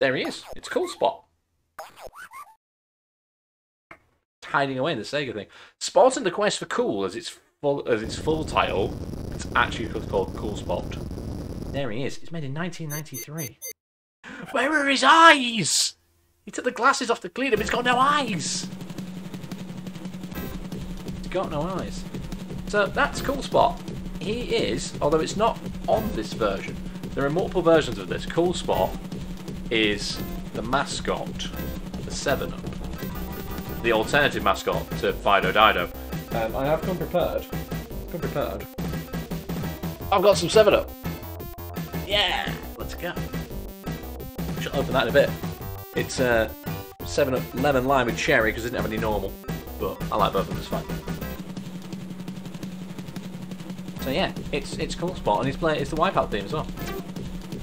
There he is. It's Cool Spot. Hiding away in the Sega thing. Spartan the Quest for Cool as its full as its full title. It's actually called Cool Spot. There he is. It's made in 1993. Where are his eyes? He took the glasses off to clean him. He's got no eyes. He's got no eyes. So that's Cool Spot. He is, although it's not on this version. There are multiple versions of this. Cool Spot is the mascot the 7 Up. The alternative mascot to Fido Dido. Um, I have come prepared. Come prepared. I've got some 7 Up. Yeah, let's go. We shall open that in a bit. It's uh, 7 Up lemon lime with cherry because it didn't have any normal. But I like both of them, it's fine. So yeah, it's it's cool spot and he's playing it's the Wipeout theme as well.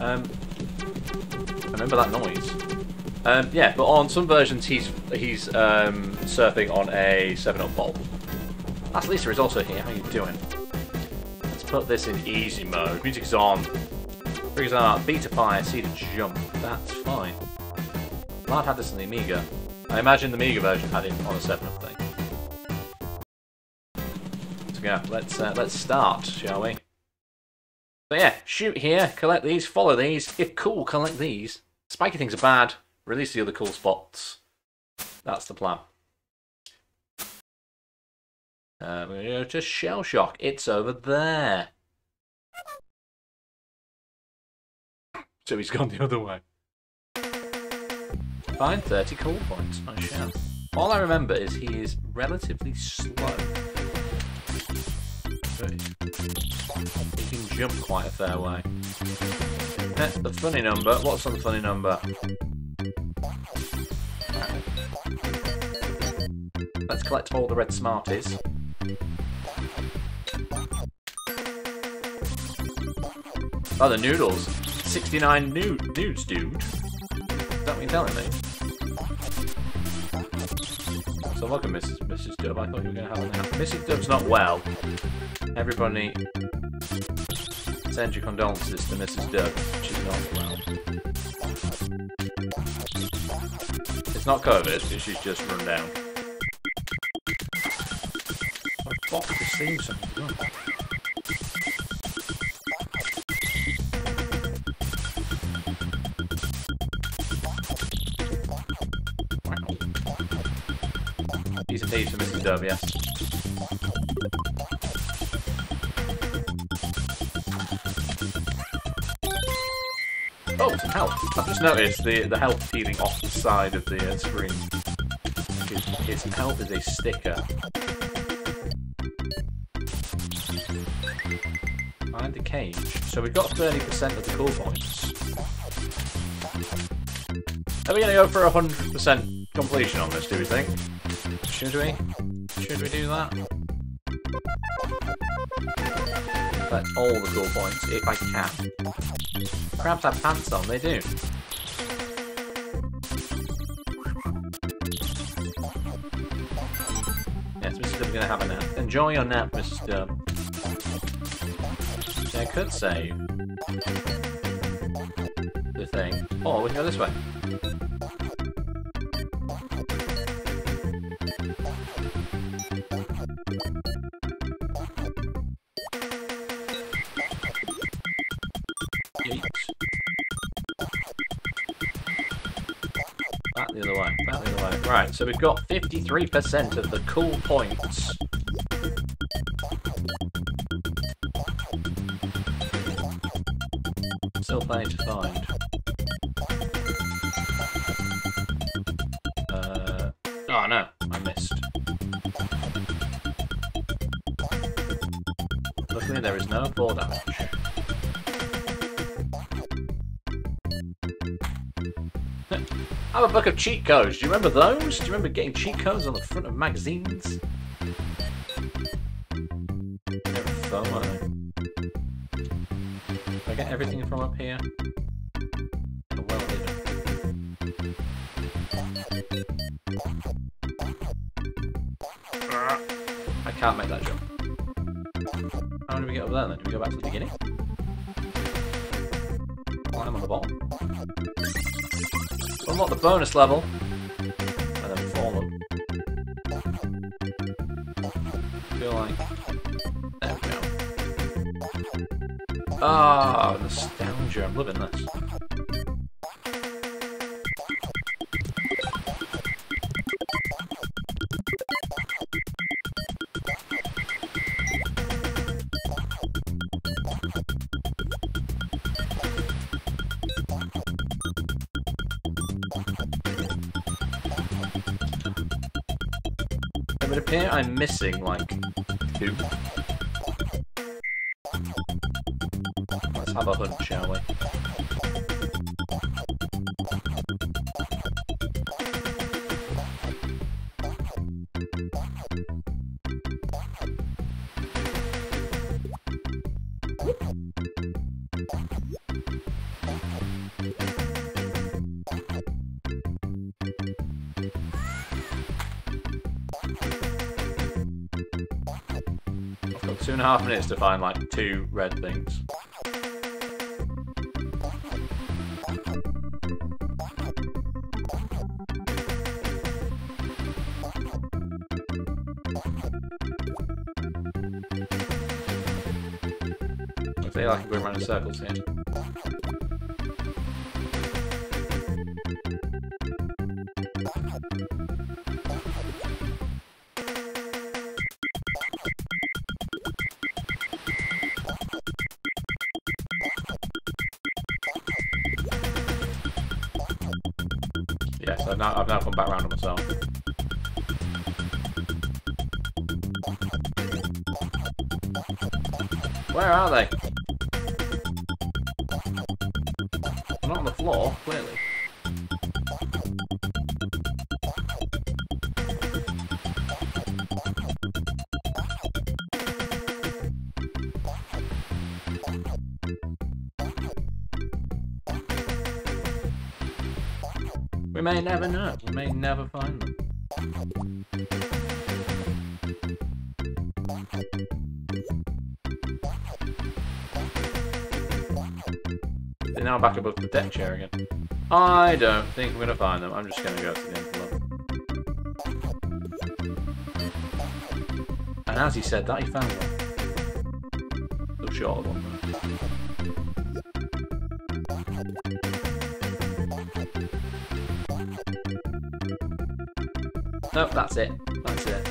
Um, I remember that noise. Um, yeah, but on some versions he's he's um, surfing on a 7-Up ball. That's Lisa is also here. How you doing? Let's put this in easy mode. Music's on. On beat to fire, C to jump. That's fine. Have had this on the Amiga. I imagine the Amiga version had it on a 7-Up thing. Let's go. Let's uh, let's start, shall we? So yeah, shoot here, collect these, follow these. If cool, collect these. Spiky things are bad. Release the other cool spots. That's the plan. Uh, we're going to go to Shell Shock. It's over there. So he's gone the other way. Find 30 cool points. Nice shout. All I remember is he is relatively slow. He can jump quite a fair way. Eh, the funny number. What's on the funny number? Let's collect all the red Smarties. Oh, the noodles. 69 nude, nudes, dude. Is that what you're telling me? So at Mrs. Mrs. Dub. I thought you were going to have one. Mrs. Dub's not well. Everybody send your condolences to Mrs. Dub. She's not well. It's not COVID, she's just run down. I bought the same something. Piece of tape for Mrs. Dub, yes. Health. I've just noticed the, the health peeling off the side of the uh, screen. His, his health is a sticker. Find the cage. So we've got 30% of the cool points. Are we going to go for 100% completion on this, do we think? Should we? Should we do that? That's all the cool points, if I can. Crabs have pants on, they do. Yes, Mrs. Dub's gonna have a nap. Enjoy your nap, Mrs. Dub. I could save the thing. Or we can go this way. So we've got 53% of the cool points. Of cheat codes. Do you remember those? Do you remember getting cheat codes on the front of magazines? Bonus level. Missing, like, half minutes to find like two red things. I feel like going around in circles here. Yes, I've now, I've now come back round on myself. Where are they? Not on the floor, clearly. May never know. We may never find them. They're now back above the deck chair again. I don't think we're gonna find them. I'm just gonna go to the envelope. And as he said that, he found one. Still short of one it. That's it.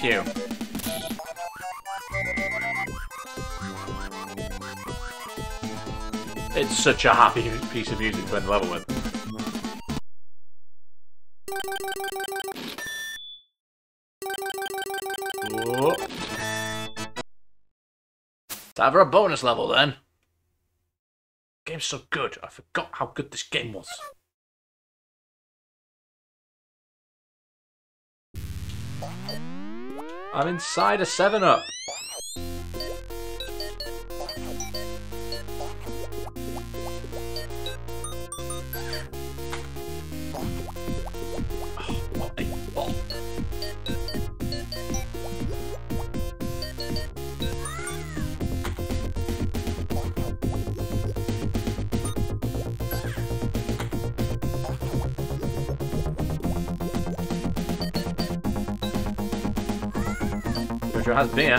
Phew. It's such a happy piece of music to end the level with. Whoa. Time for a bonus level then. Game's so good, I forgot how good this game was. I'm inside a 7-Up. Jojo has beer.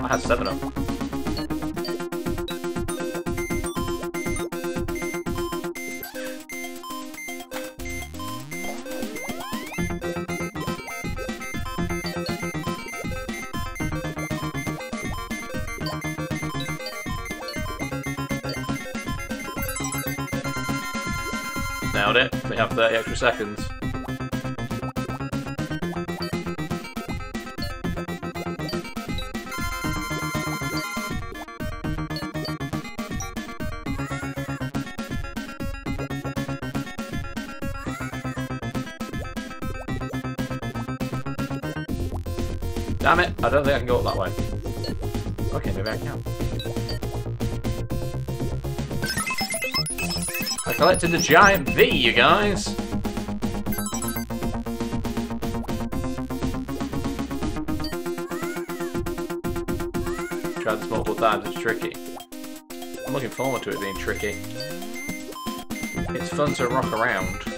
I had 7-Up. Nailed it. We have 30 extra seconds. Damn it, I don't think I can go up that way. Okay, maybe I can. I collected the giant V, you guys! Tried this multiple times, it's tricky. I'm looking forward to it being tricky. It's fun to rock around.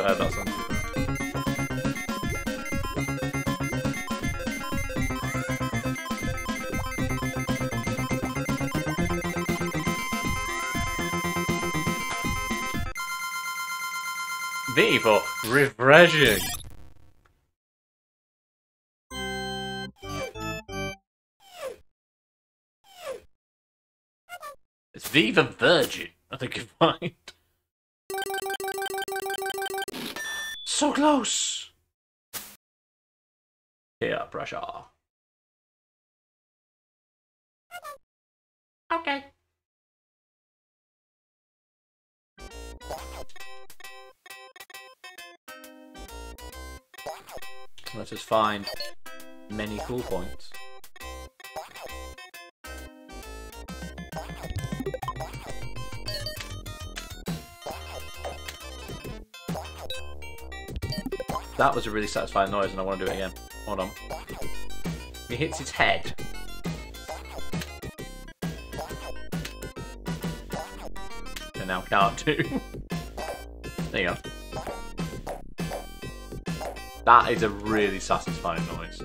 I heard that song. V for refreshing. It's Viva Virgin, I think you find. So close! Peer pressure. Okay. Let us find many cool points. That was a really satisfying noise and I want to do it again. Hold on. He hits his head. And now can't do. there you go. That is a really satisfying noise.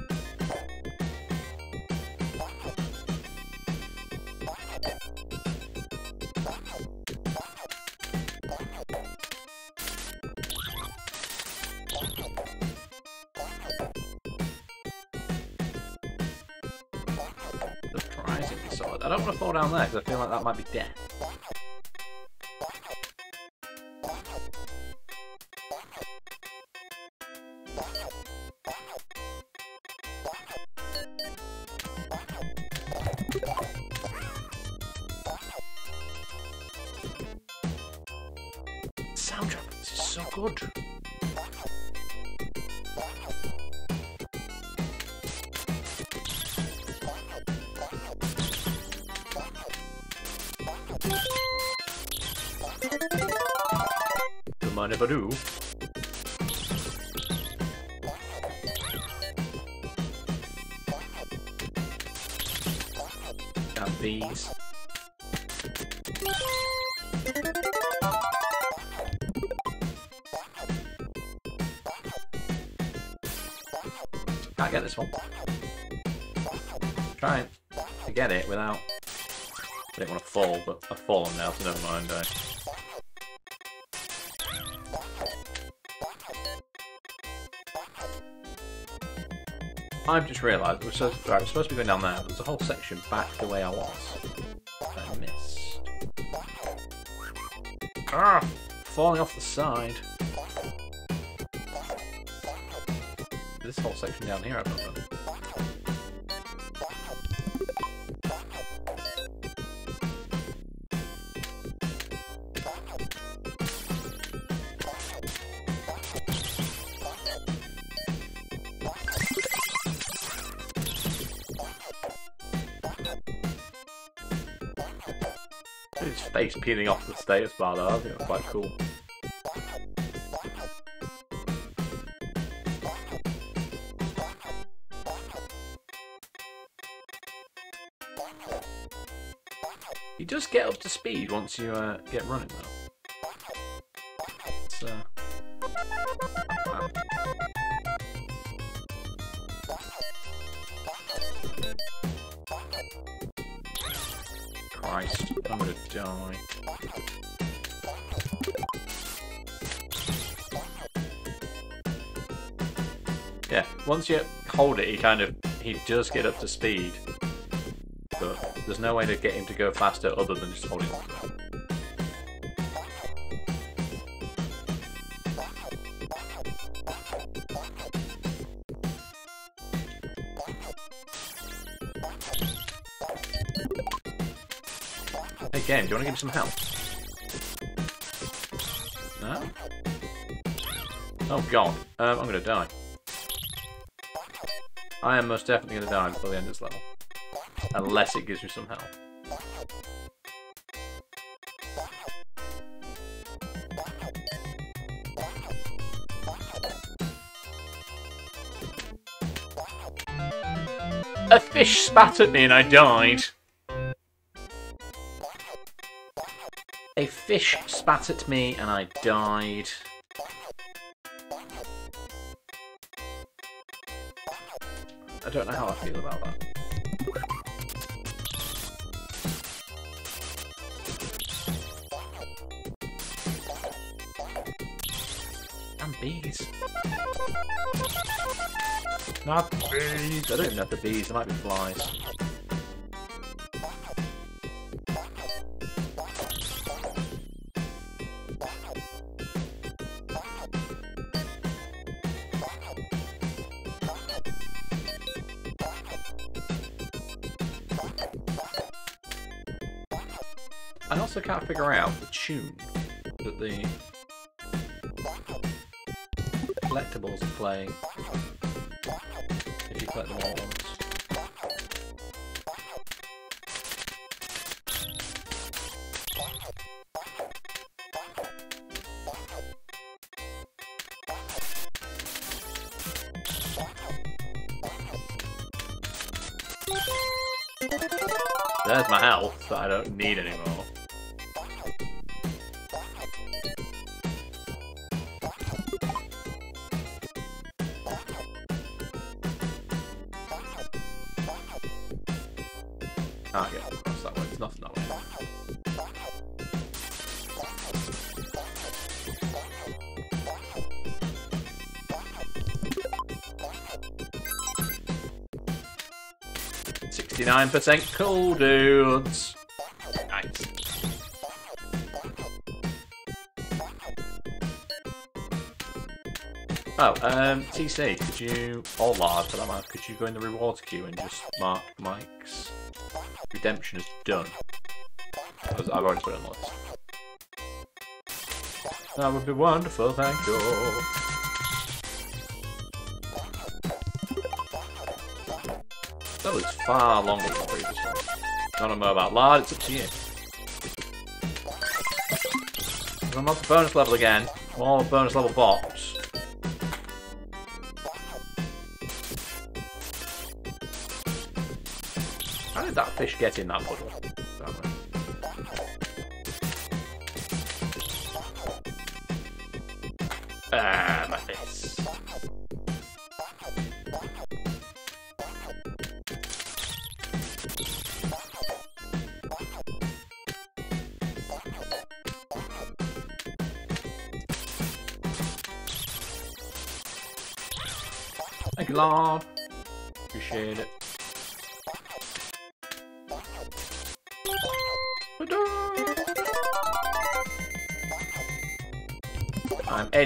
I feel like that might be death. But I've fallen now, so never mind. eh? I've just realised we're supposed, right, we're supposed to be going down there, there's a whole section back the way I was. I missed. Ah! Falling off the side. This whole section down here not peeling off the status bar though, I think that's quite cool. You just get up to speed once you uh, get running though. Once you hold it, he kind of he does get up to speed, but there's no way to get him to go faster other than just holding on. Hey game, do you want to give me some help? No? Oh god, um, I'm gonna die. I am most definitely going to die before the end of this level. Unless it gives me some help. A fish spat at me and I died. A fish spat at me and I died. Don't know how I feel about that. And bees. Not bees! I don't even know the bees, there might be flies. Tune that the collectibles are playing if you collect them all at once. There's my health that I don't need anymore. 99% cool dudes. Nice. Oh, um, TC, could you, oh, or Lars for that matter, could you go in the rewards queue and just mark Mike's redemption as done? Because I've already put it on the list. That would be wonderful, thank you. That was far longer than the previous one. Not a about Lard, it's up to you. I'm up to bonus level again. More bonus level bots. How did that fish get in that puddle?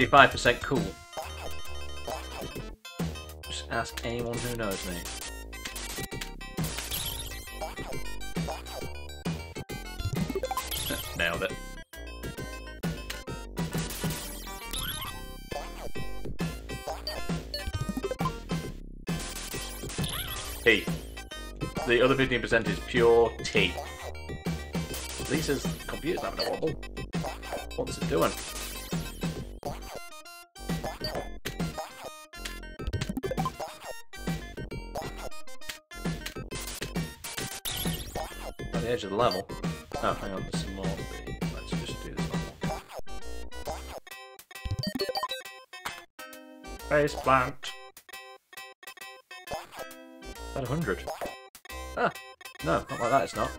75% cool. Just ask anyone who knows, me. Nailed it. Tea. The other 15% is pure tea. Lisa's computer's having a wobble. What's it doing? Edge of the level. Oh, hang on, there's some more. Let's just do this one. Face plant. At 100. Ah, no, not like that, it's not.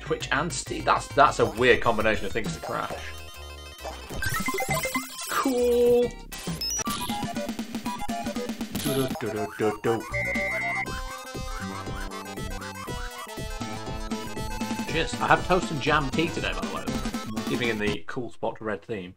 Twitch and Steam. That's that's a weird combination of things to crash. Cool. Do-do-do-do-do-do. I have toast and jam tea today, by the way. Keeping in the cool spot red theme.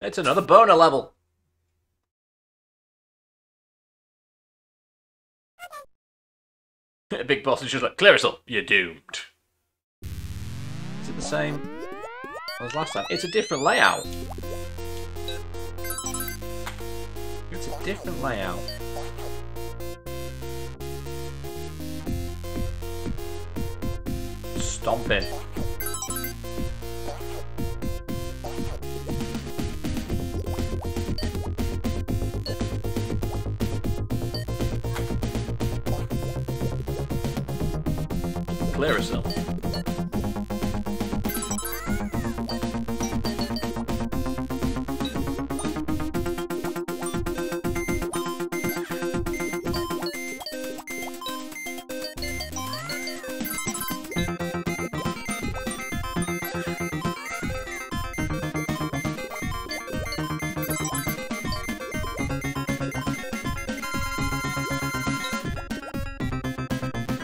It's another boner level. Big boss is just like, clear us up, you're doomed. Is it the same was last time. It's a different layout. It's a different layout. Stomping. Clear herself.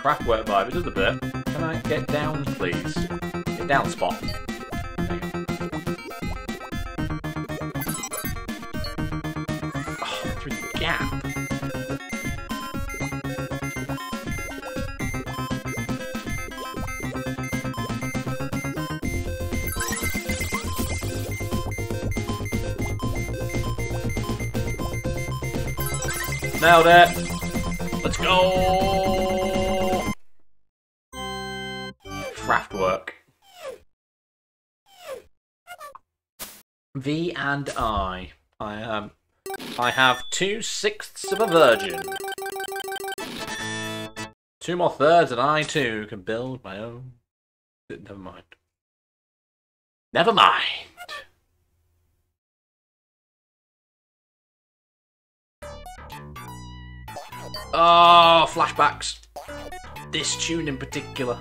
Kraftwerk vibe, it does a bit. Can I get down, please? Get down, Spot. Oh, through the gap. Nailed it! Let's go! I have two sixths of a virgin. Two more thirds and I too can build my own never mind. Never mind. Oh, flashbacks. This tune in particular.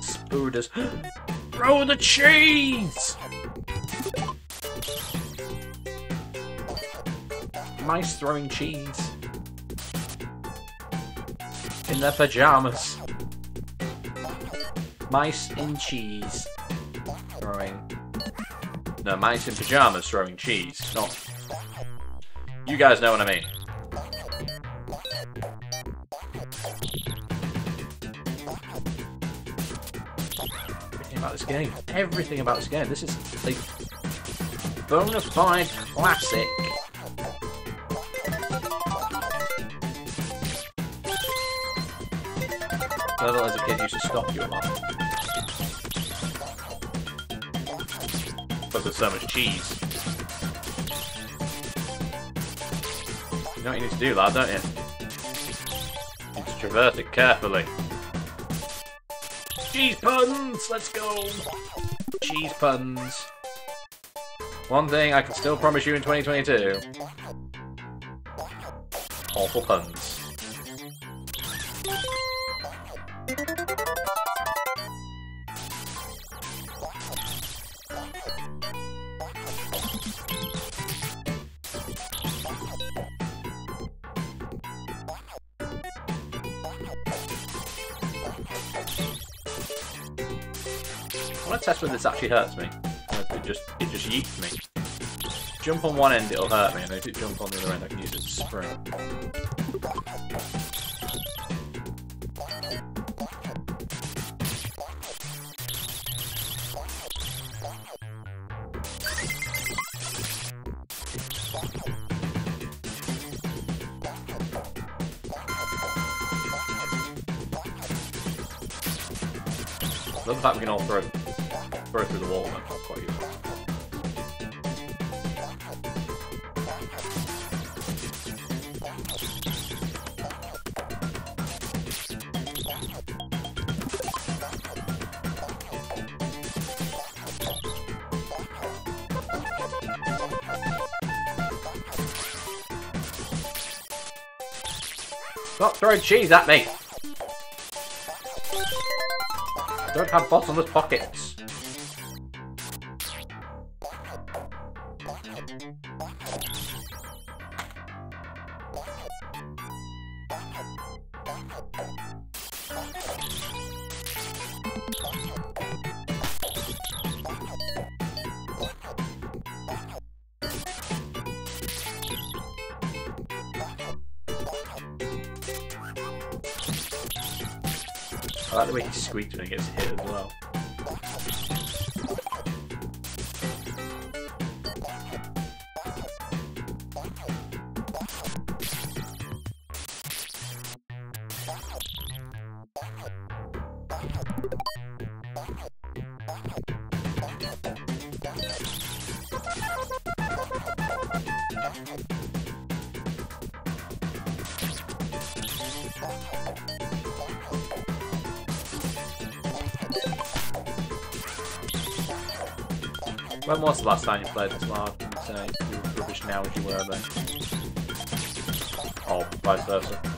Spooders. Throw the cheese! Mice throwing cheese. In their pajamas. Mice in cheese. Throwing no, mice in pajamas throwing cheese. Not. You guys know what I mean. Everything about this game. Everything about this game. This is a bona fide classic. Level as a kid used to stop you a lot. Because there's so much cheese. You know what you need to do, lad, don't you? You need to traverse it carefully. Cheese puns! Let's go! Cheese puns. One thing I can still promise you in 2022. Awful puns. I want to test whether this actually hurts me. Just it just yeets me. Jump on one end, it'll hurt me, and if it jump on the other end, I can use it as a spring. Love the fact we can all throw, throw through the wall, that's Stop throwing cheese at me! Don't have bottomless pockets. When was the last time you played this mod? And say you were rubbish now as you were then. Or oh, vice versa.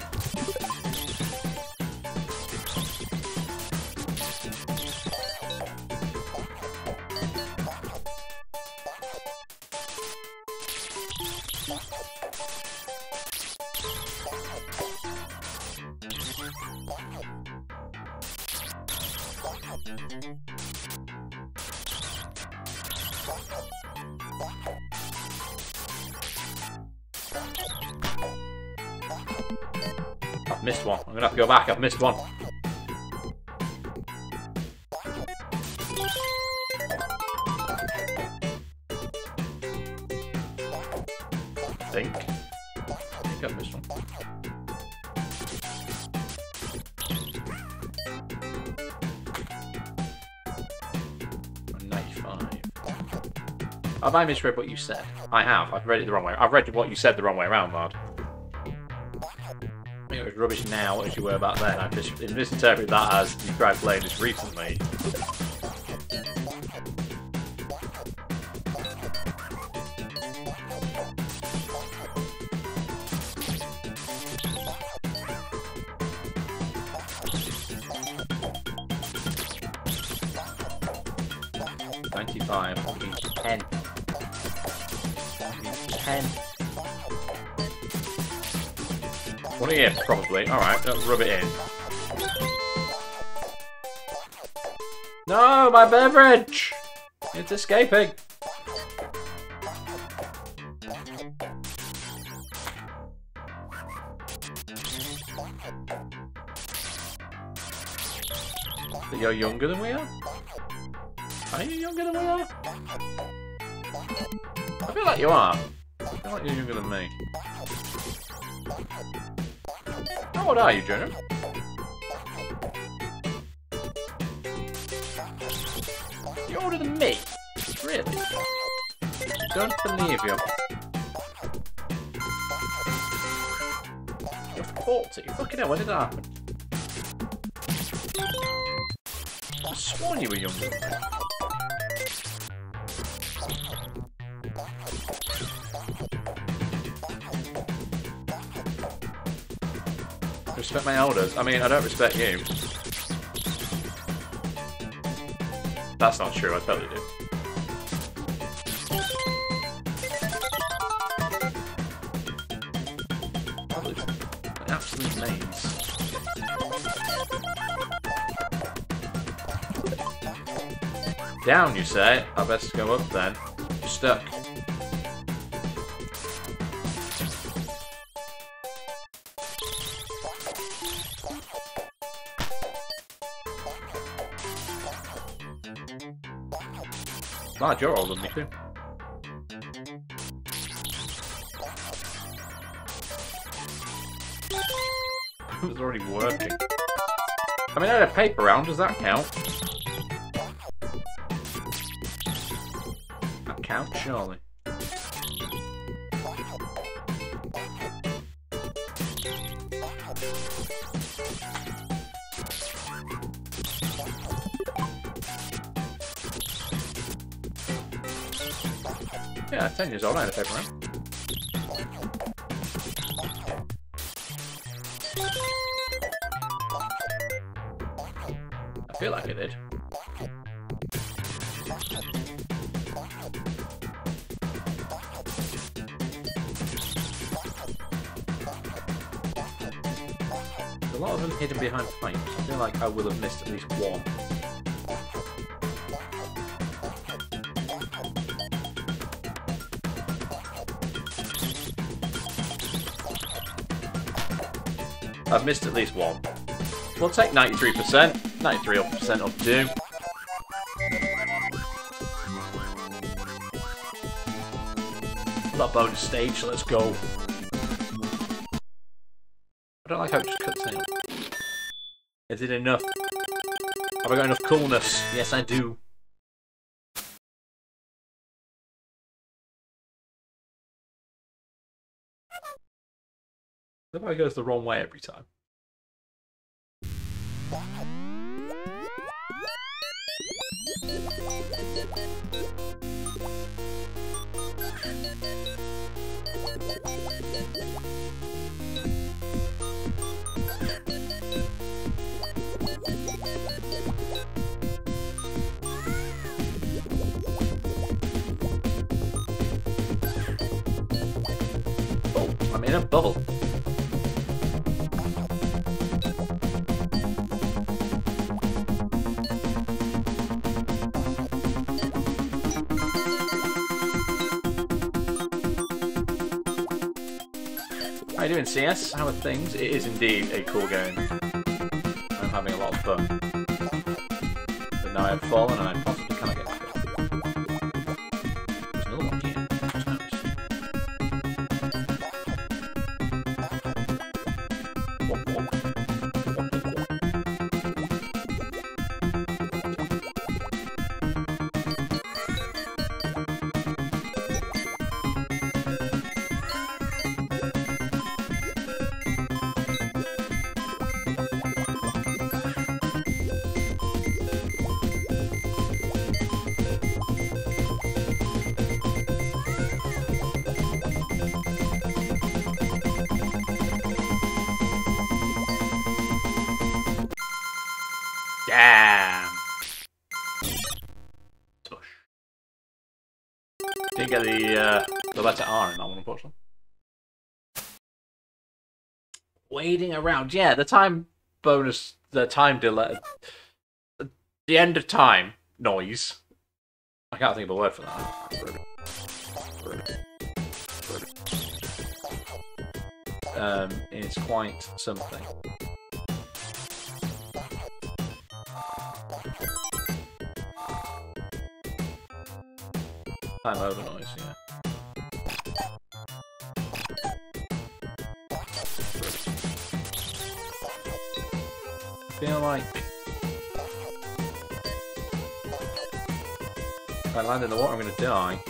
Missed one. Think. I've missed one. Have I misread what you said? I have. I've read it the wrong way. I've read what you said the wrong way around, Lard. Rubbish now as you were back then. I've just misinterpreted that as you tried playing this recently. Rub it in. No, my beverage! It's escaping! But you're younger than we are? Are you younger than we are? I feel like you are. I feel like you're younger than me. Old are you, Jonah? You're older than me? Really? Don't believe you. You're 40. Fucking hell, when did that happen? I sworn you were younger than me. Respect my elders. I mean, I don't respect you. That's not true, I totally do. Absolute maze. Down, you say? I best go up then. You're stuck. Glad you're older than me too. it was already working. I mean, I had a paper round, does that count? That counts, surely. 10 years old, I had We'll take 93%. 93% of do. That bonus stage, let's go. I don't like how it just cuts out. Is it enough? Have I got enough coolness? Yes, I do. Guy goes the wrong way every time. In a bubble. How you doing, CS? How are things? It is indeed a cool game. I'm having a lot of fun. But now I've fallen and I letter R in that one, unfortunately. Waiting around, yeah. The time bonus, the time delay, the end of time noise. I can't think of a word for that. Um, is quite something. Time over noise, yeah. Feel like if I land in the water, I'm gonna die.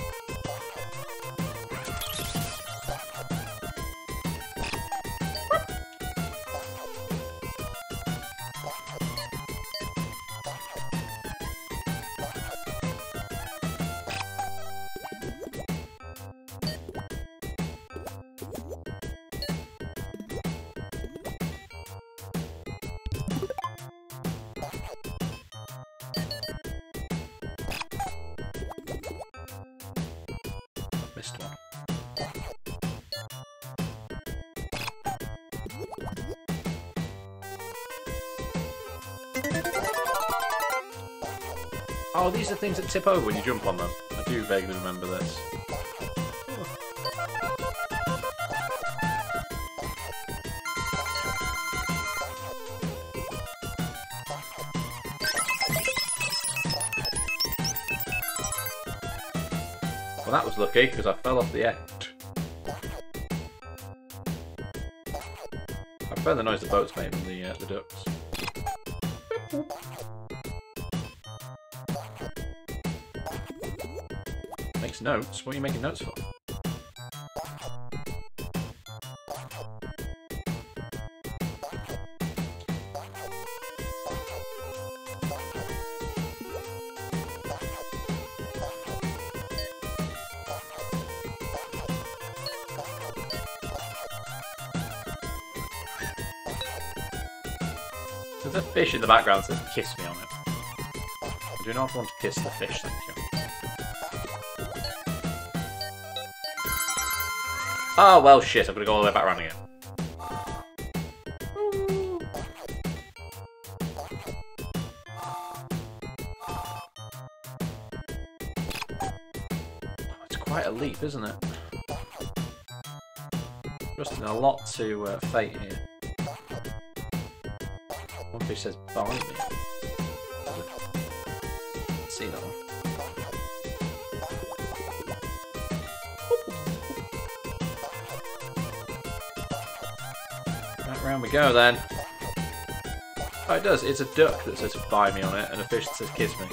These are things that tip over when you jump on them. I do vaguely remember this. Well, that was lucky because I fell off the edge. I prefer the noise the boats make than the uh, the ducks. Notes. What are you making notes for? There's a fish in the background that says kiss me on it. I do not want to kiss the fish, thank you. Oh, well, shit, I'm gonna go all the way back around again. It's quite a leap, isn't it? Trusting a lot to uh, fate here. One fish says barley. See go then. Oh, it does. It's a duck that says buy me on it and a fish that says kiss me.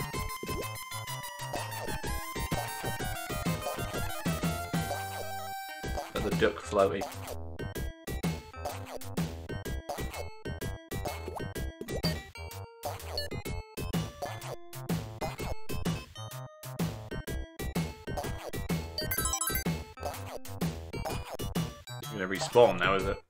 There's a duck floaty. Gonna respawn now, is it?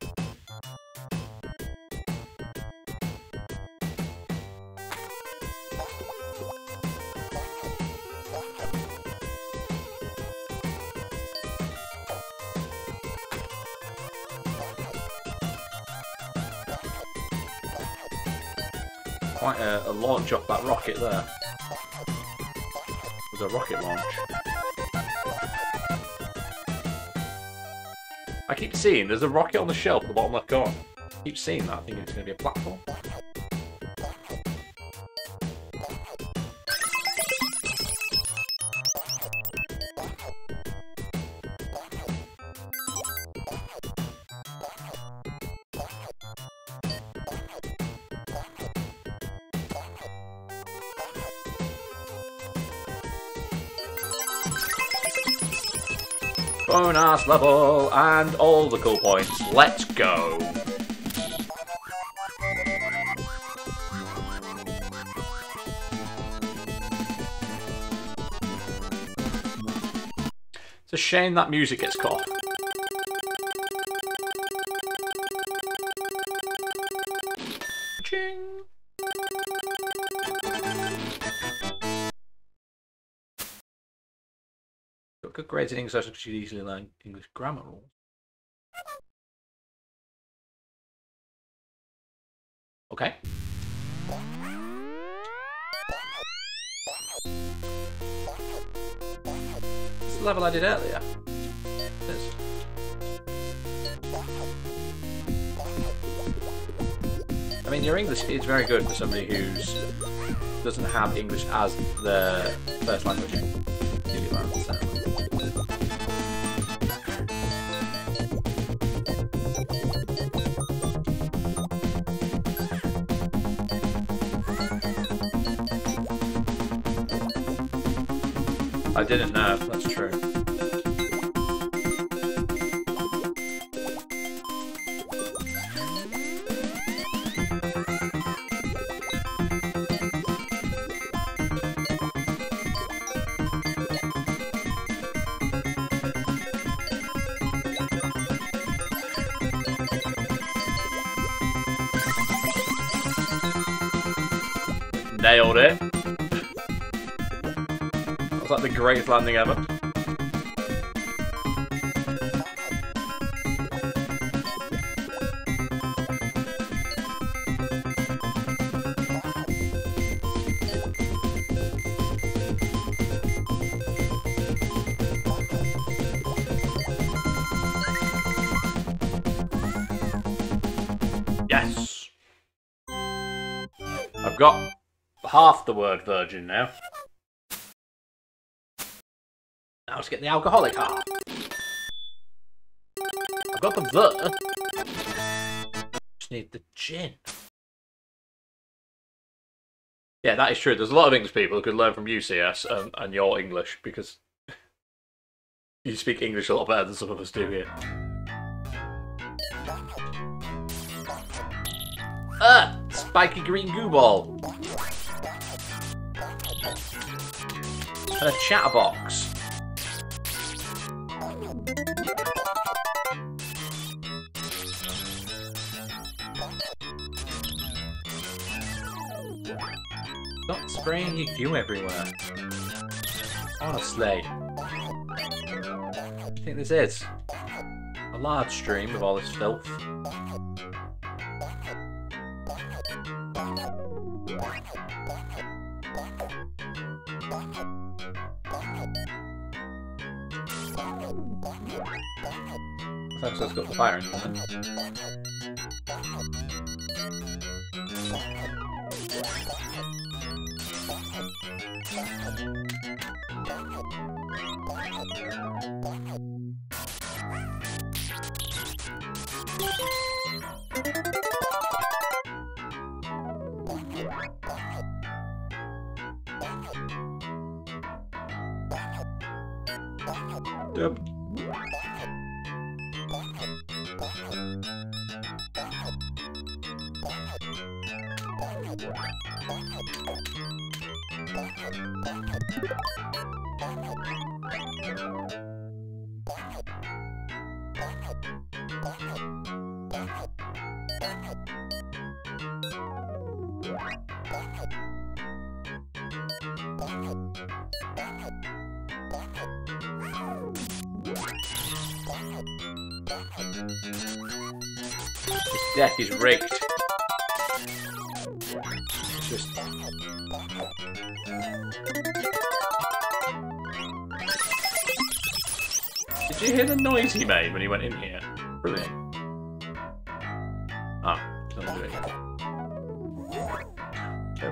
Launch off that rocket there. It was a rocket launch. I keep seeing there's a rocket on the shelf at the bottom left corner. I keep seeing that, thinking it's going to be a platform. Level and all the cool points. Let's go. It's a shame that music gets cut Grades in English, so you easily learn English grammar rules. Okay. It's the level I did earlier. It is. I mean, your English is very good for somebody who's doesn't have English as their first language. I didn't know, greatest landing ever. Yes. I've got half the word virgin now. Let's get the alcoholic half. I've got the the. Just need the gin. Yeah, that is true. There's a lot of English people who could learn from UCS and, and your English because you speak English a lot better than some of us do here. Ah! Spiky green goo ball. And a chatterbox. Stop spraying your goo everywhere. Honestly. I think this is a large stream of all this filth. Thanks, let's go to the fire engine then. Yep. This deck is rigged. Just... Did you hear the noise he made when he went in here? Brilliant. Ah, doesn't do it yet. There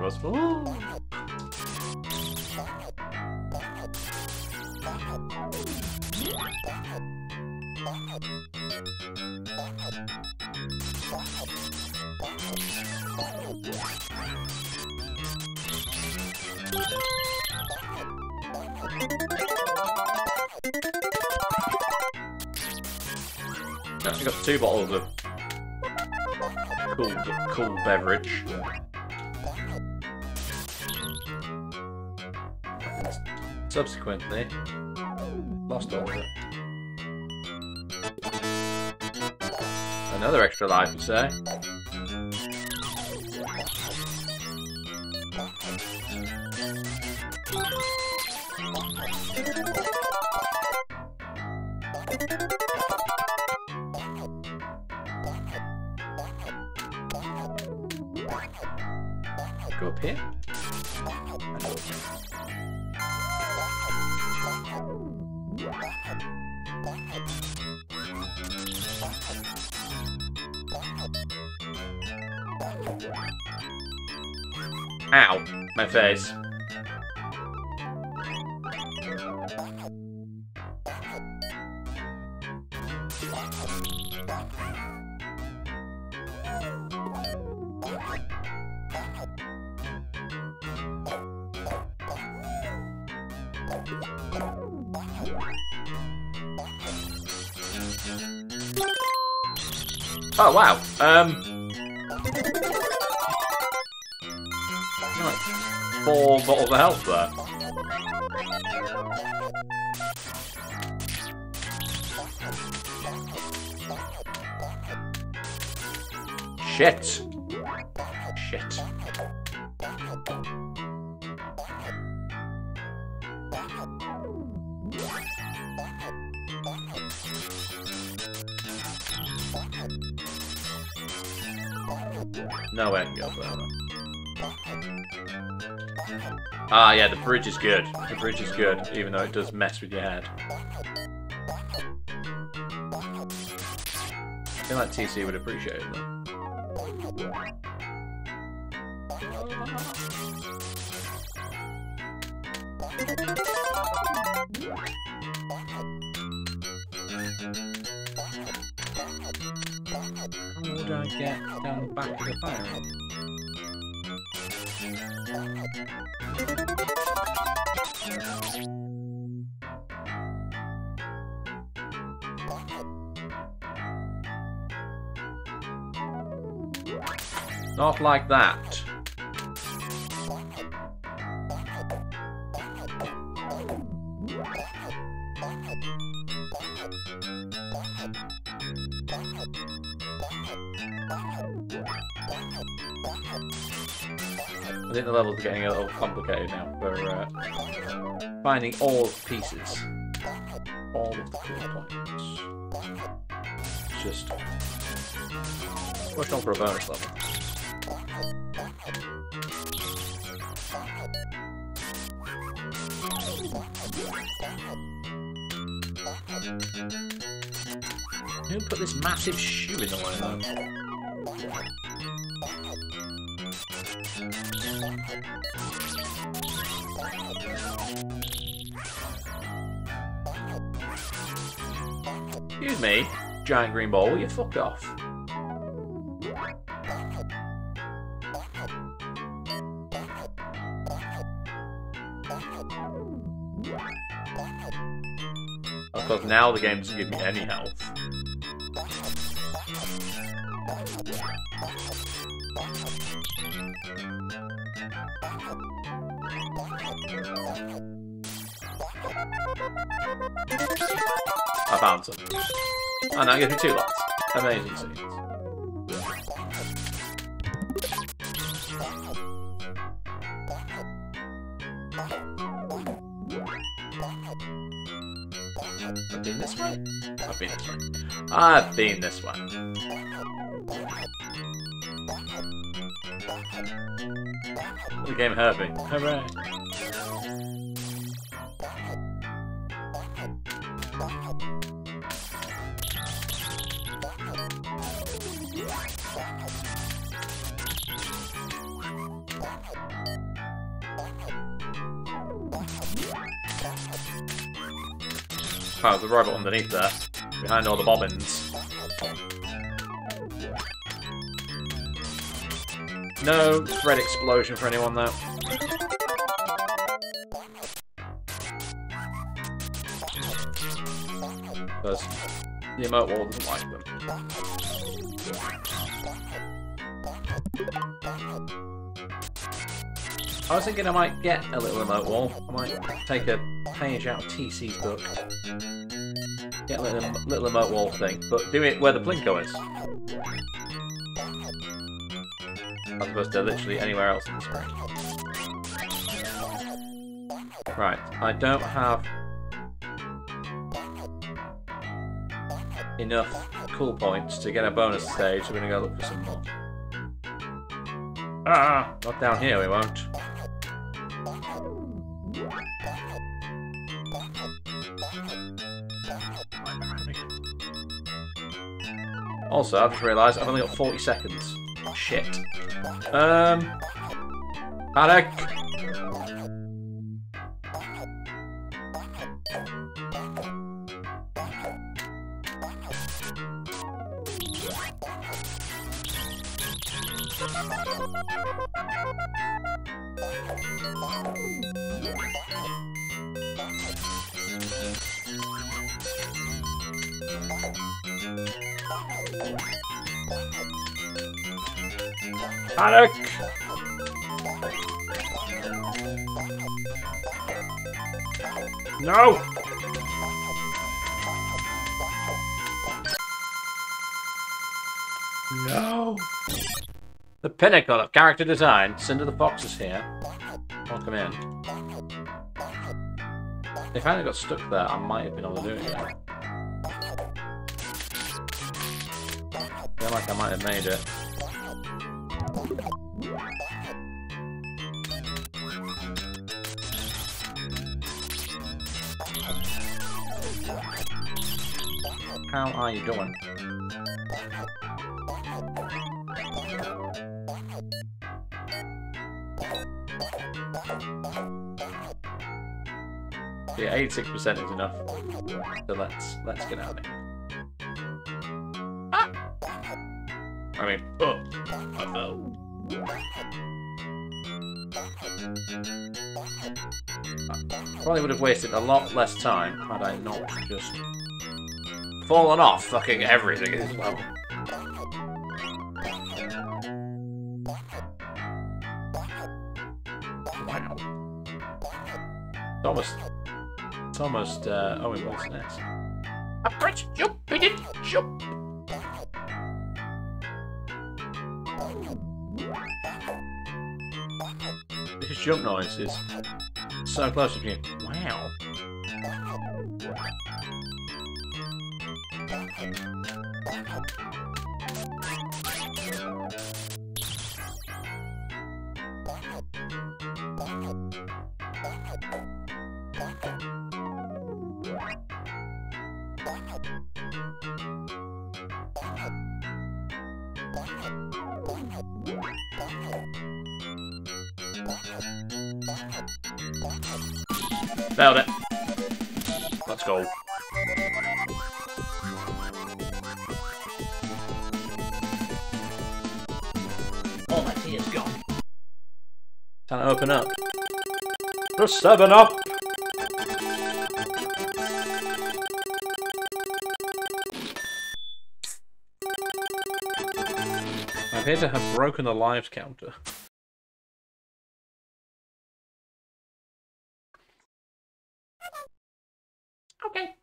two bottles of cool, cool beverage. Subsequently, lost all of it. Another extra life, you say? Yeah, the bridge is good. The bridge is good, even though it does mess with your head. I feel like TC would appreciate it. How would I get down back the fire? Not like that. I think the levels are getting a little complicated now for uh, finding all the pieces. All of the cool points. Just push on for a bonus level. Who put this massive shoe in the way though? Excuse me, giant green ball, you fucked off? Of course, now the game doesn't give me any health. I found some. Oh, now I give me two lots. Amazing I've been this way? I've been this way. I've been this way. The game Herbie. Hooray. Oh, there's a robot underneath there, behind all the bobbins. No red explosion for anyone though. Because the emote wall doesn't like them. I was thinking I might get a little emote wall. I might take a page out of TC's book. Get a little, little emote wall thing, but do it where the Plinko is. As opposed to literally anywhere else on the screen. Right, I don't have enough cool points to get a bonus stage, so we're gonna go look for some more. Ah, not down here, we won't. Also, I've just realised I've only got 40 seconds. Shit. Um. Panic! Panic! No! No! The pinnacle of character design. Cinder the Fox is here. Welcome in. If I hadn't got stuck there, I might have been able to do it again. I feel like I might have made it. How are you doing? Yeah, 86% is enough. So let's let's get out of here. Ah! I mean, oh. Probably would have wasted a lot less time had I not just fallen off fucking everything in this level. Wow. It's almost, it's almost, uh, oh, wait, what's next? A press jump, it jump. This jump noise is so close to me. Wow. Nailed it. Let's go. All my tea is gone. Time to open up. The 7 Up! Appear to have broken the lives counter. Okay.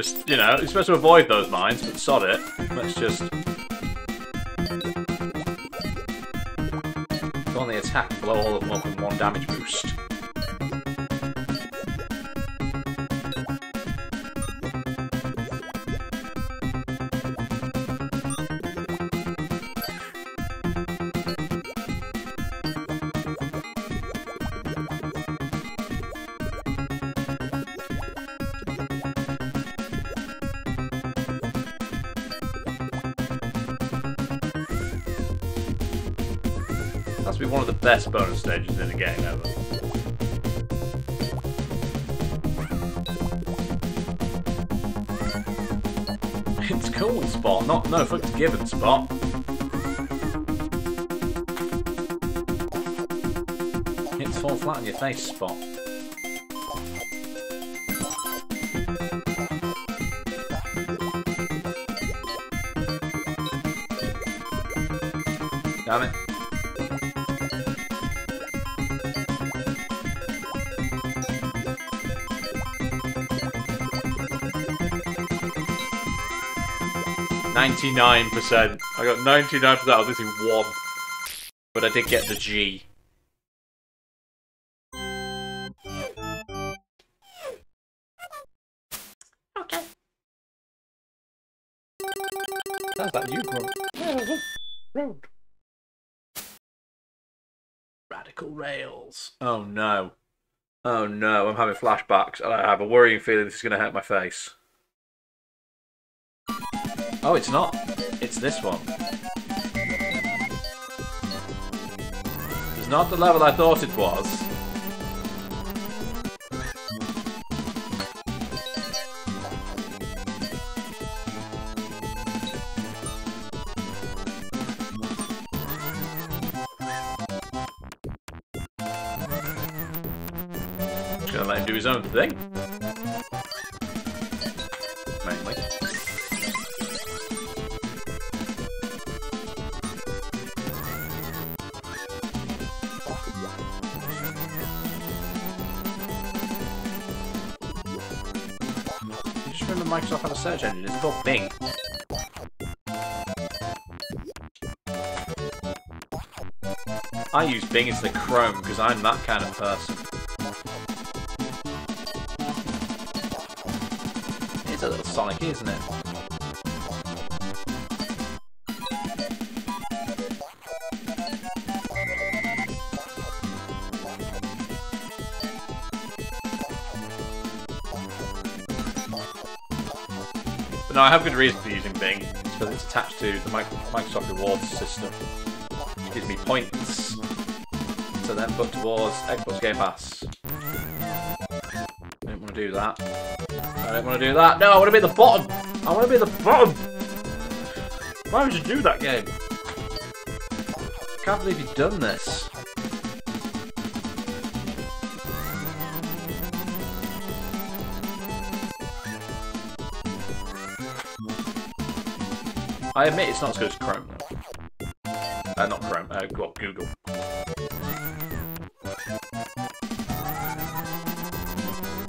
Just, you know, you're supposed to avoid those mines, but sod it. Let's just... Go on the attack and blow all of them up in one damage boost. Best bonus stages in a game ever. It's cool spot, not no fucks given spot. It's fall flat on your face spot. 99%. I got 99% of this in one. But I did get the G. Okay. How's that you grunt? Road. Radical rails. Oh no. Oh no, I'm having flashbacks and I have a worrying feeling this is going to hurt my face. Oh, it's not. It's this one. It's not the level I thought it was. Just gonna let him do his own thing. Search engine, it's called Bing. I use Bing instead of Chrome because I'm that kind of person. It's a little Sonic, isn't it? No, I have good reason for using Bing. It's because it's attached to the Microsoft Rewards system. It gives me points to then put towards Xbox Game Pass. I don't want to do that. I don't want to do that. No, I want to be at the bottom. I want to be at the bottom. Why would you do that game? I can't believe you've done this. I admit it's not as good as Chrome. Uh, not Chrome, uh, well, Google.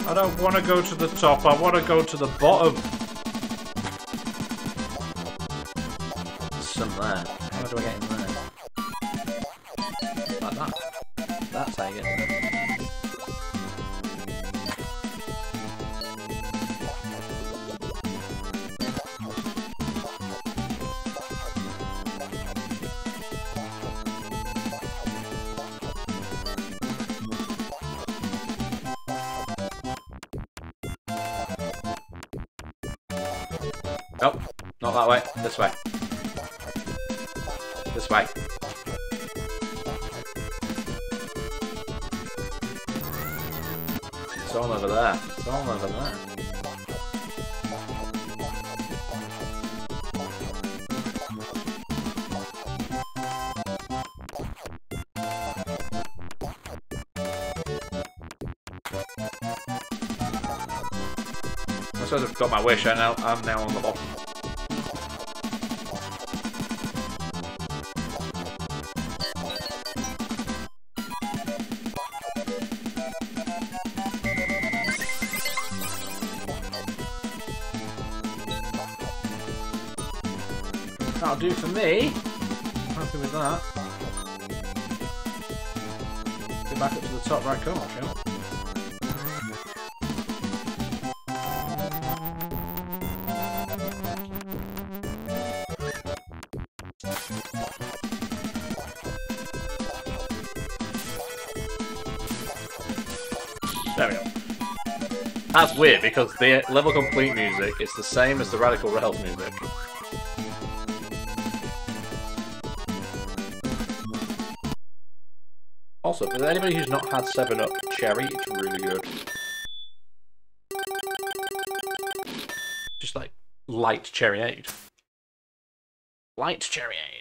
I don't want to go to the top, I want to go to the bottom. Wish. I now I'm now on the bottom. Because the level complete music is the same as the Radical Rails music. Also, for anybody who's not had 7-Up Cherry, it's really good. Just like light cherryade. Light cherryade.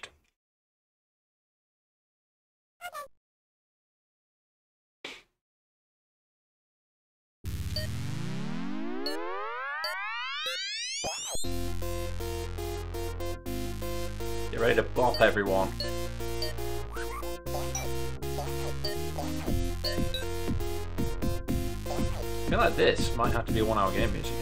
Everyone. I feel like this might have to be a one hour game music.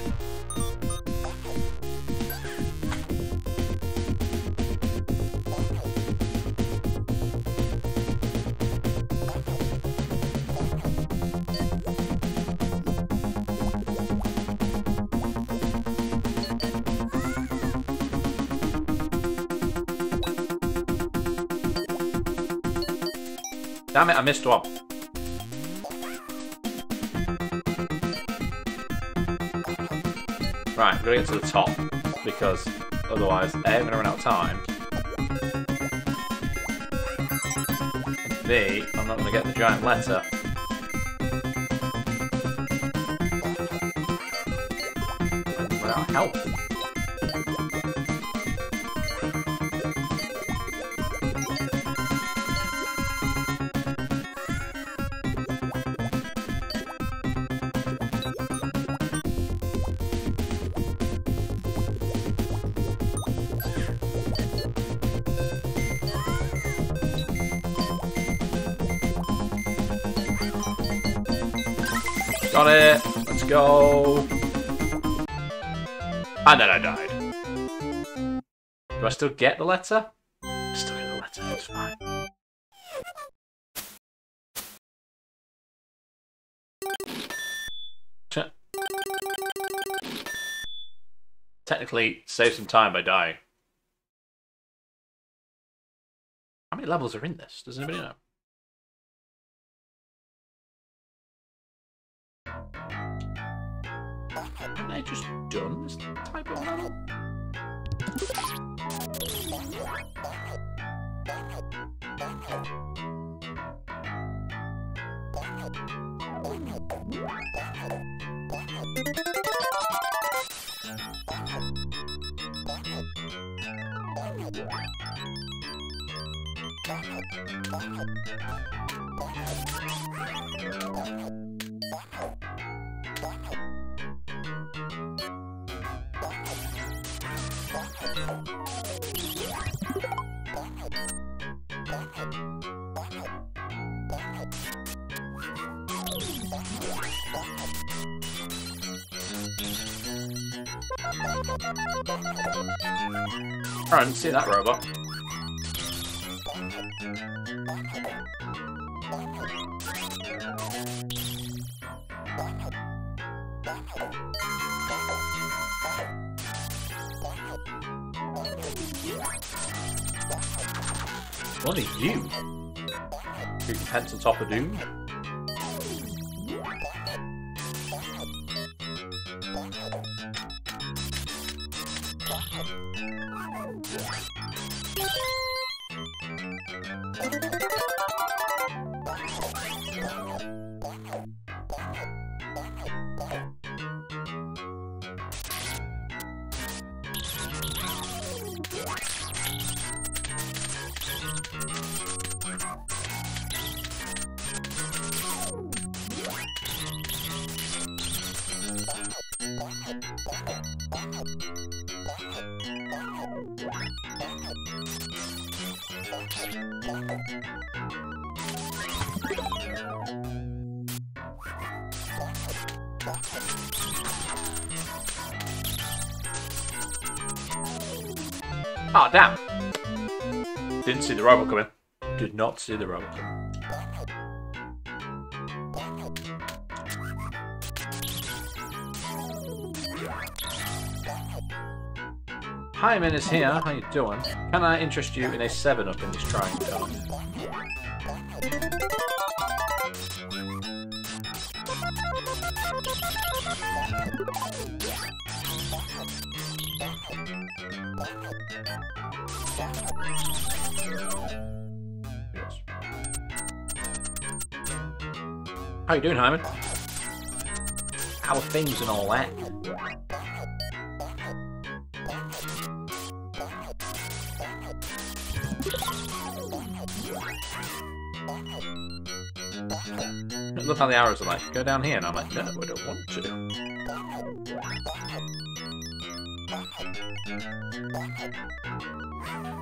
Damn it, I missed one. Right, I'm gonna get to the top because otherwise A, I'm gonna run out of time. B, I'm not gonna get the giant letter. Run help. Got it! Let's go! And then I died. Do I still get the letter? Still get the letter, it's fine. Technically, save some time by dying. How many levels are in this? Does anybody know? I just done this type of level? Alright, I didn't see that robot. What are you? Who head to top of doom? Oh, damn. Didn't see the robot coming. Did not see the robot coming. Hi, Min is here. How you doing? Can I interest you in a 7-up in this trying time? How you doing, Hyman? How things and all that? Look how the arrows are like, go down here, and I'm like, no, I don't want to.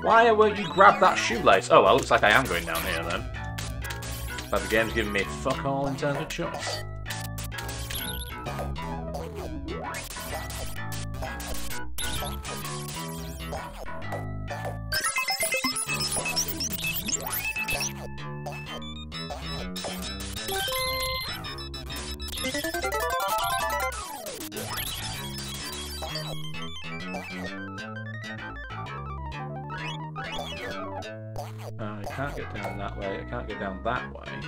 Why won't you grab that shoelace? Oh, well, looks like I am going down here then. But the game's giving me fuck all in terms of choice. Get down that way. I can't get down that way.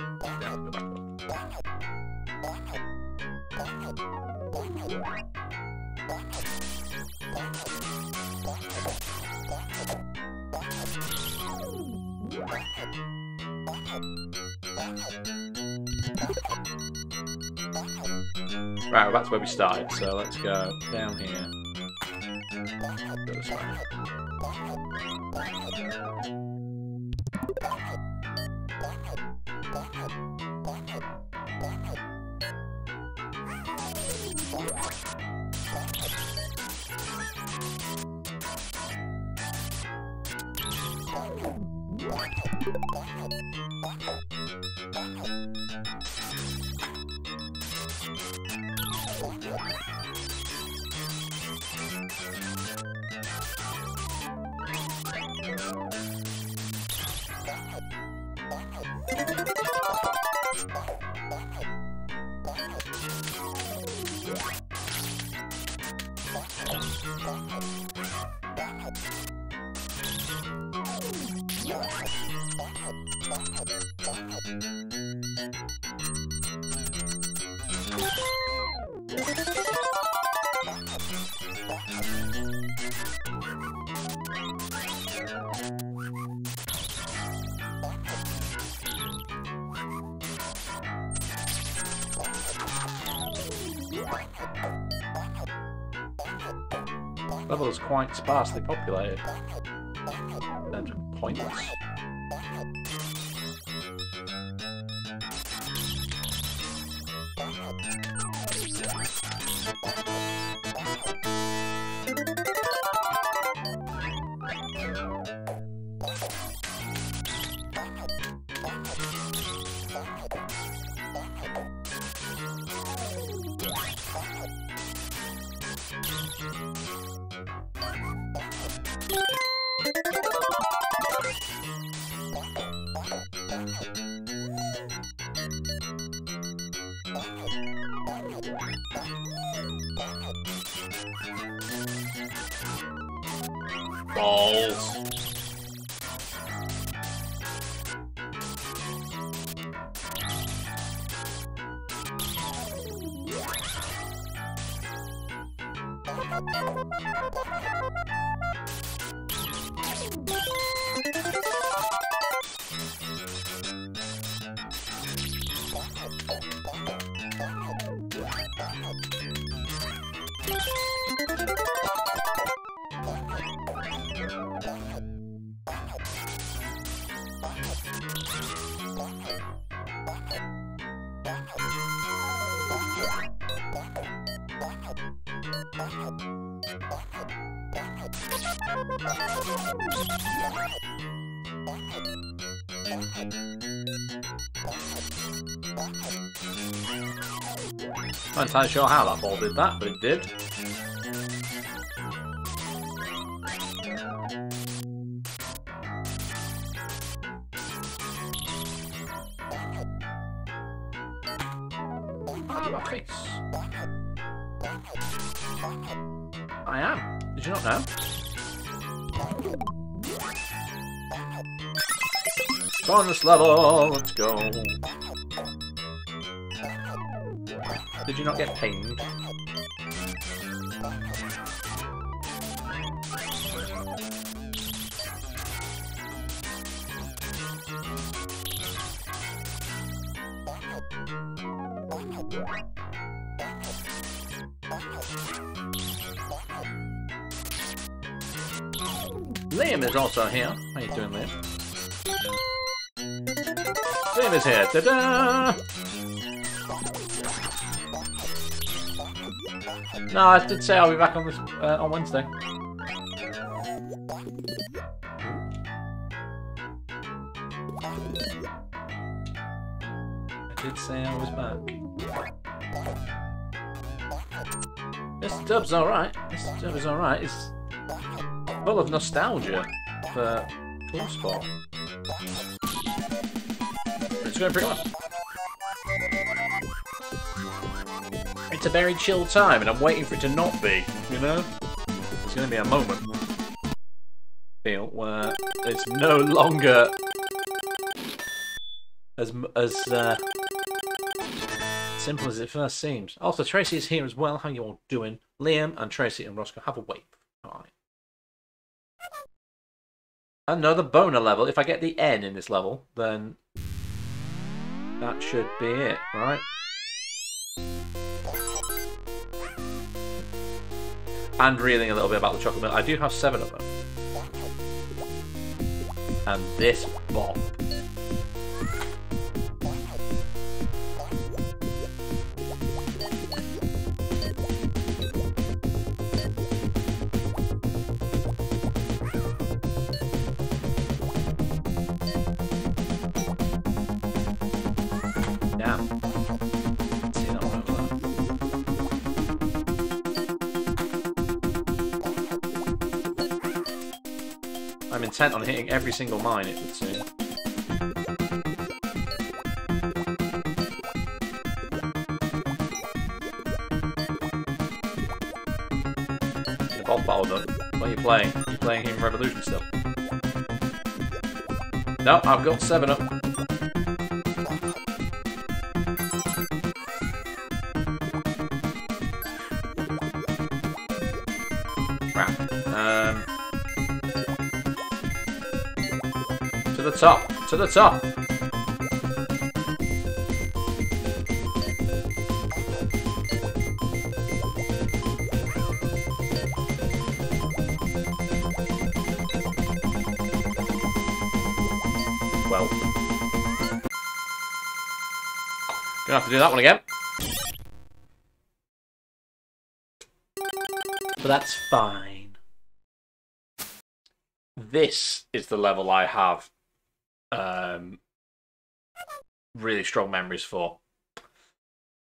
Go. Right, well, that's where we started, so let's go down here. Go this way. Level is quite sparsely populated. And points. Balls. Not entirely sure how that ball did that, but it did. I am. Did you not know? Bonus level, let's go. Did you not get pinged? Liam is also here. How you doing, Liam? Liam is here. Ta-da! No, I did say I'll be back on this uh, on Wednesday. I did say I was back. This dub's alright. This dub is alright. It's full of nostalgia for Cool. It's going pretty well. It's a very chill time, and I'm waiting for it to not be, you know? It's going to be a moment, feel, where it's no longer as, as uh, simple as it first seems. Also, Tracy is here as well. How you all doing? Liam and Tracy and Roscoe have a wave. Alright. Another boner level. If I get the N in this level, then that should be it, right? And reading a little bit about the chocolate milk. I do have seven of them. And this bop. Intent on hitting every single mine, it would seem. The boss battle done. What are you playing? you playing Human Revolution still? No, I've got 7 up. Top. To the top. Well. Gonna have to do that one again. But that's fine. This is the level I have um, really strong memories for.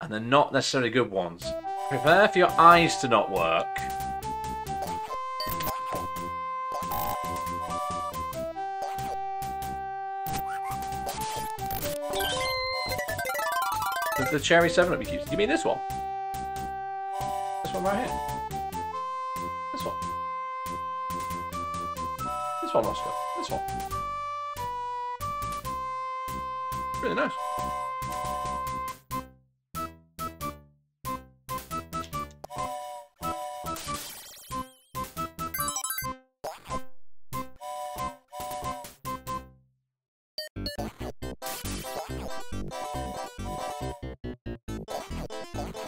And they're not necessarily good ones. Prepare for your eyes to not work. The, the cherry 7 up you keep. You mean this one? This one right here? This one. This one, Roscoe. Really nice.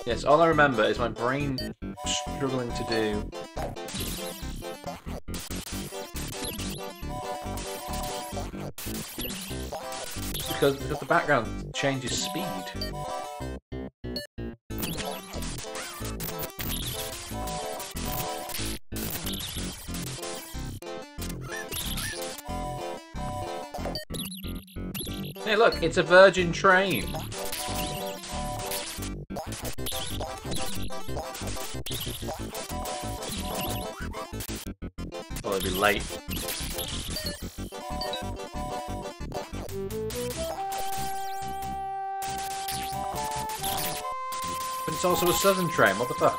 Yes, all I remember is my brain struggling to do because, because the background changes speed. Hey look, it's a virgin train. Well, it'll be late. Also a southern train, what the fuck?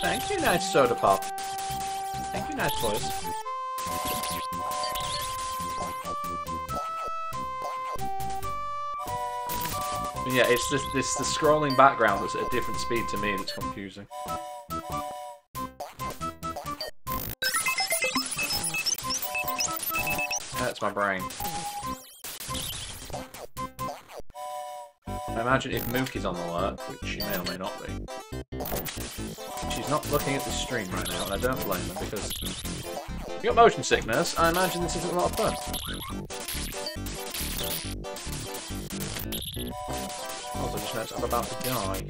Thank you, nice soda pop. Thank you, nice boys. But yeah, it's just this the scrolling background that's at a different speed to me that's confusing. My brain. I imagine if Mookie's on the alert, which she may or may not be, she's not looking at the stream right now, and I don't blame her because you got motion sickness. I imagine this isn't a lot of fun. Also, just I'm about to die.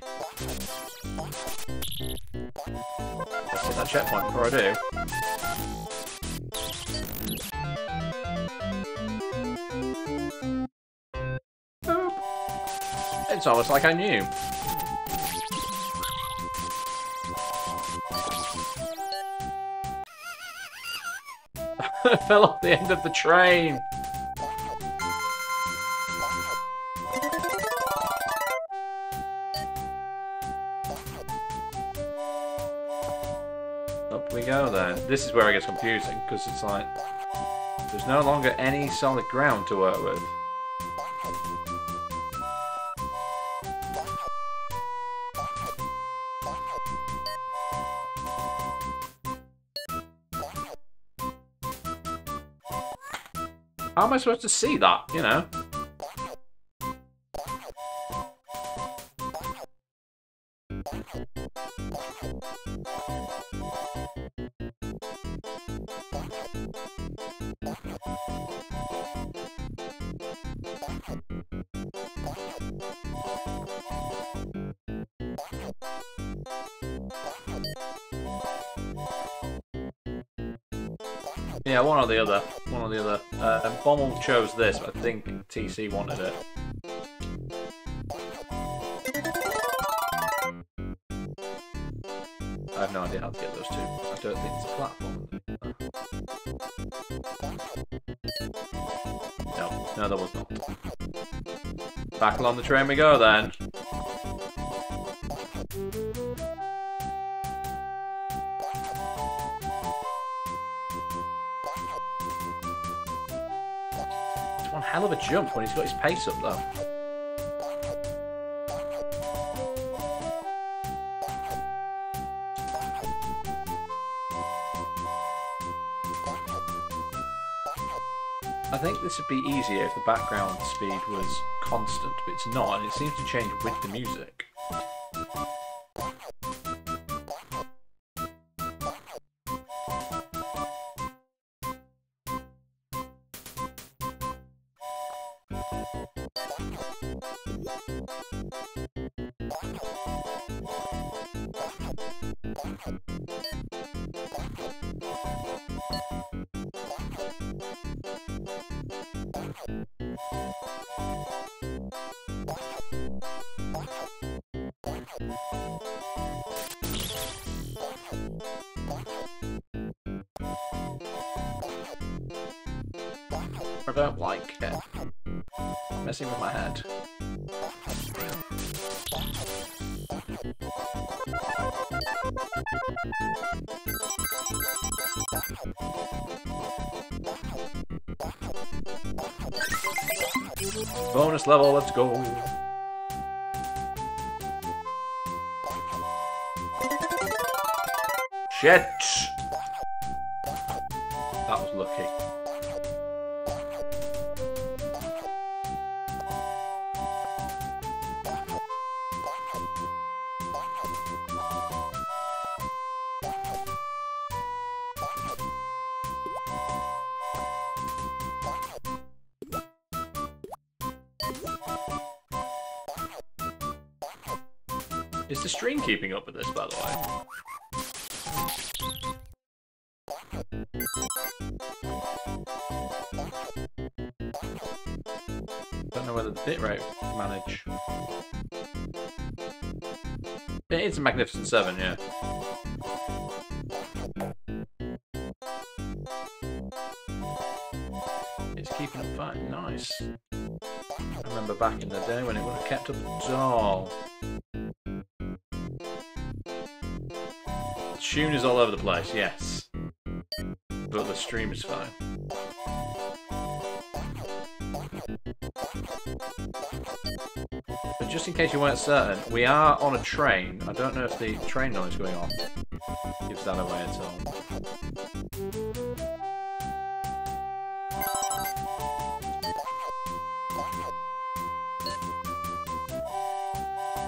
Let's hit that checkpoint before I do. It's almost like I knew. fell off the end of the train. Up we go then. This is where it gets confusing, because it's like, there's no longer any solid ground to work with. Am I supposed to see that, you know? Yeah, one or the other. Uh, Bommel chose this, but I think TC wanted it. I have no idea how to get those two. I don't think it's a platform. No, no, there was not. Back along the train we go then. Jump when he's got his pace up though. I think this would be easier if the background speed was constant, but it's not, and it seems to change with the music. I don't like it. Messing with my head. Bonus level, let's go. Shit! Magnificent 7, yeah. He's keeping up fine. Nice. I remember back in the day when it would have kept up at all. The tune is all over the place, yes. But the stream is fine. Just in case you weren't certain, we are on a train. I don't know if the train noise going on gives that away at all.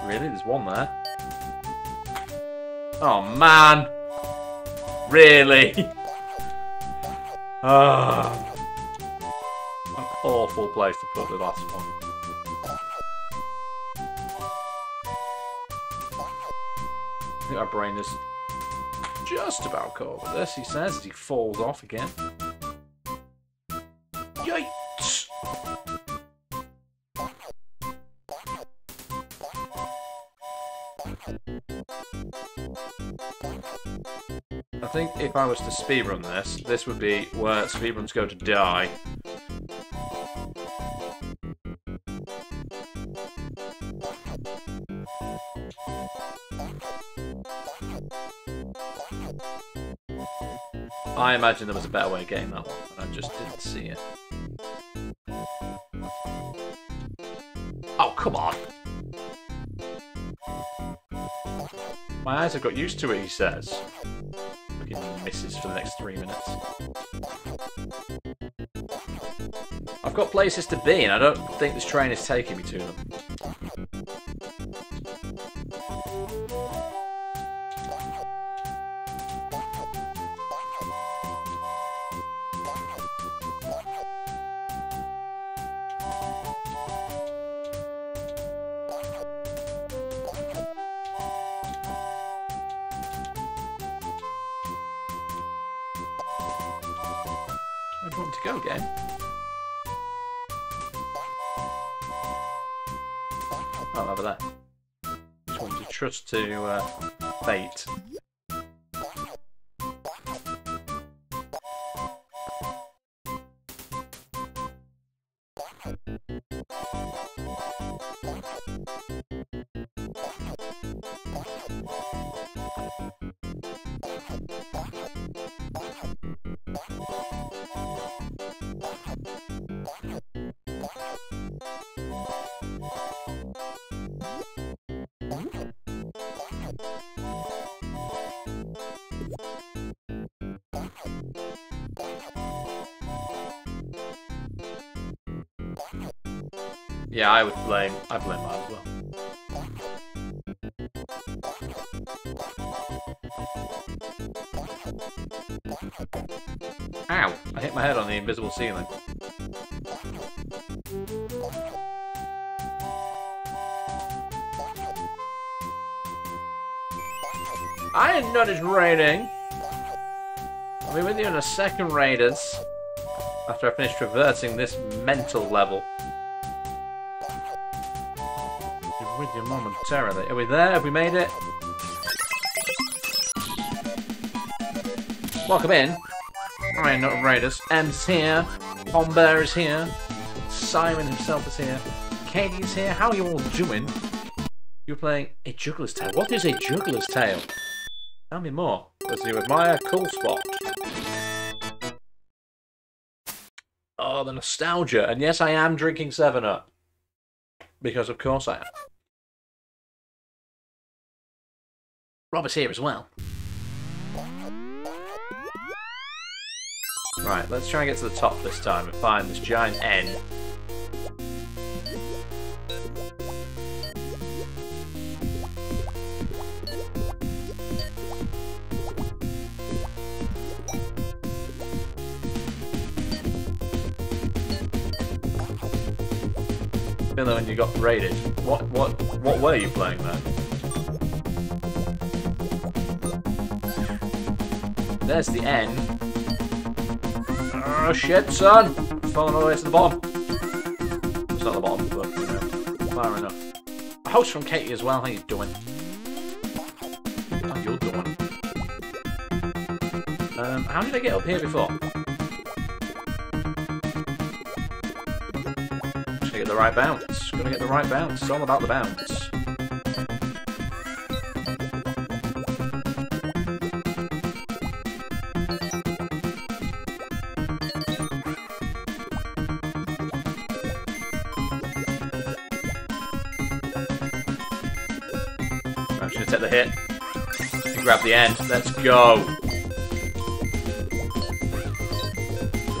Really? There's one there? Oh, man! Really? Ah. An awful place to put the last one. Think our brain is just about caught with this, he says, as he falls off again. Yikes! I think if I was to speedrun this, this would be where speedruns go to die. I imagine there was a better way of getting that one, and I just didn't see it. Oh, come on! My eyes have got used to it, he says. Misses for the next three minutes. I've got places to be, and I don't think this train is taking me to them. To uh, fate. I would blame. I blame that as well. Ow! I hit my head on the invisible ceiling. I didn't know it's raining. I'll be with you in a second, Raiders. After I finish traversing this mental level. Momentarily. Are we there? Have we made it? Welcome in. Alright, not Raiders. M's here. Tom is here. Simon himself is here. Katie's here. How are you all doing? You're playing a juggler's tale. What is a juggler's tale? Tell me more. Let's see with Maya Cool Spot. Oh, the nostalgia. And yes, I am drinking 7 Up. Because of course I am. Robert's here as well. Right, let's try and get to the top this time and find this giant N. Though when you got raided, what what what were you playing there? There's the end. Oh shit, son! Falling all the way to the bottom. It's not the bottom, but you know, far enough. A host from Katie as well. How you doing? How you doing? Um, how did I get up here before? Get the right bounce. Gonna get the right bounce. It's all about the bounce. Take the hit. And grab the end. Let's go.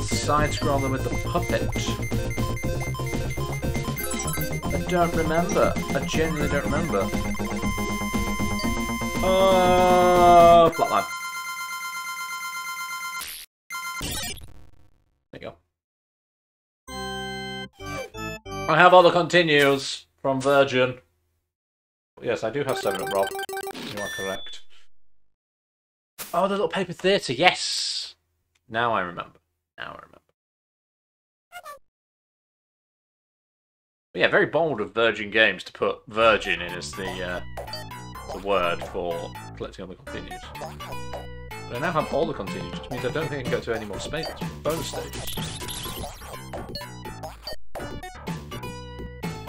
Side scroller with the puppet. I don't remember. I genuinely don't remember. Oh, flatline. There you go. I have all the continues from Virgin. Yes, I do have 7 up, Rob. You are correct. Oh, the little paper theatre, yes! Now I remember. Now I remember. But yeah, very bold of Virgin Games to put Virgin in as the uh, the word for collecting all the continues. But I now have all the continues, which means I don't think I can go to any more space bonus stages.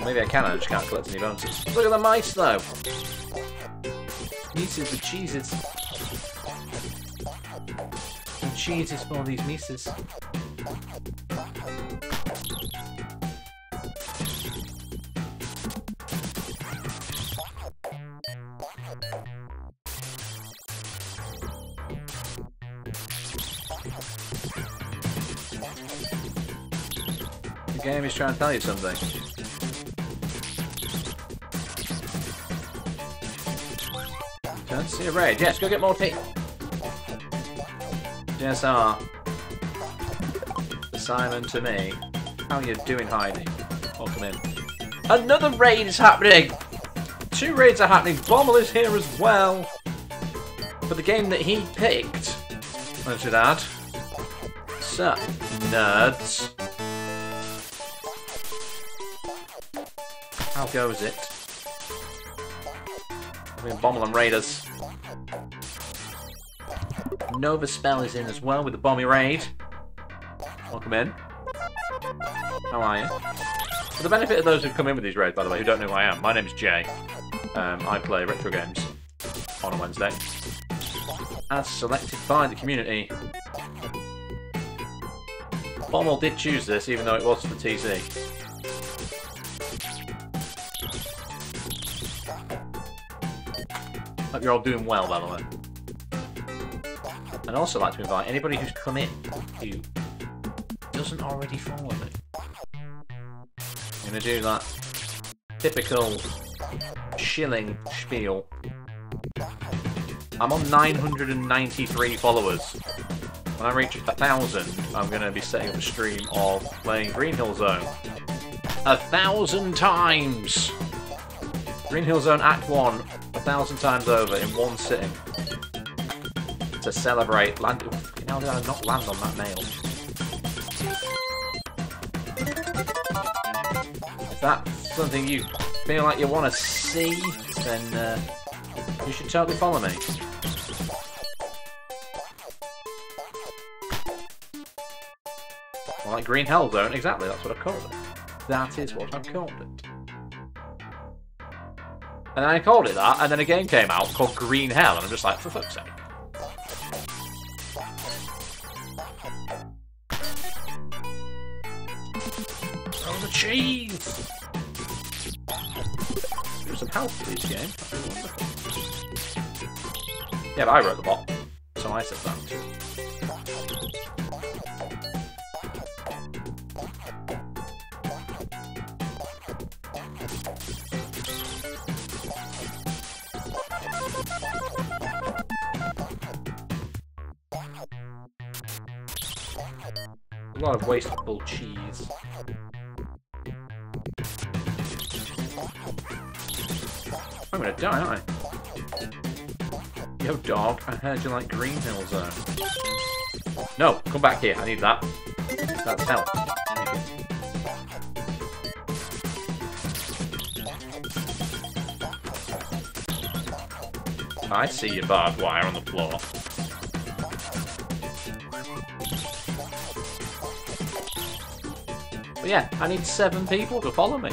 Maybe I can, I just can't collect any bonuses. Look at the mice, though! Mises, the cheeses. The cheeses for these mices. The game is trying to tell you something. Don't see a raid. Yes, go get more tea. Yes, ah. Simon to me. How are you doing, Heidi? Welcome in. Another raid is happening! Two raids are happening. Bommel is here as well. For the game that he picked. I should add. So, nerds. How goes it? I mean, Bommel and Raiders. Nova Spell is in as well with the Bomby Raid. Welcome in. How are you? For the benefit of those who've come in with these raids, by the way, who don't know who I am, my name's Jay. Um, I play retro games on a Wednesday. As selected by the community. Bommel did choose this, even though it was for TC. Hope you're all doing well, by the way. I'd also like to invite anybody who's come in who doesn't already follow me. I'm to do that typical shilling spiel. I'm on 993 followers. When I reach a thousand, I'm going to be setting up a stream of playing Green Hill Zone. A thousand times! Green Hill Zone Act 1, a thousand times over in one sitting. To celebrate land. How did I not land on that nail? If that's something you feel like you want to see, then uh, you should totally follow me. Well, like Green Hell Zone, exactly, that's what I called it. That is what I've called it. And then I called it that, and then a game came out called Green Hell, and I'm just like, for fuck's sake. Oh, the cheese! There's some health for these games. Yeah, but I wrote the bot, so I said that. Wasteful cheese. I'm gonna die, aren't I? Yo, dog, I heard you like Green Hill Zone. No, come back here, I need that. That's hell. I see your barbed wire on the floor. Yeah, I need seven people to follow me.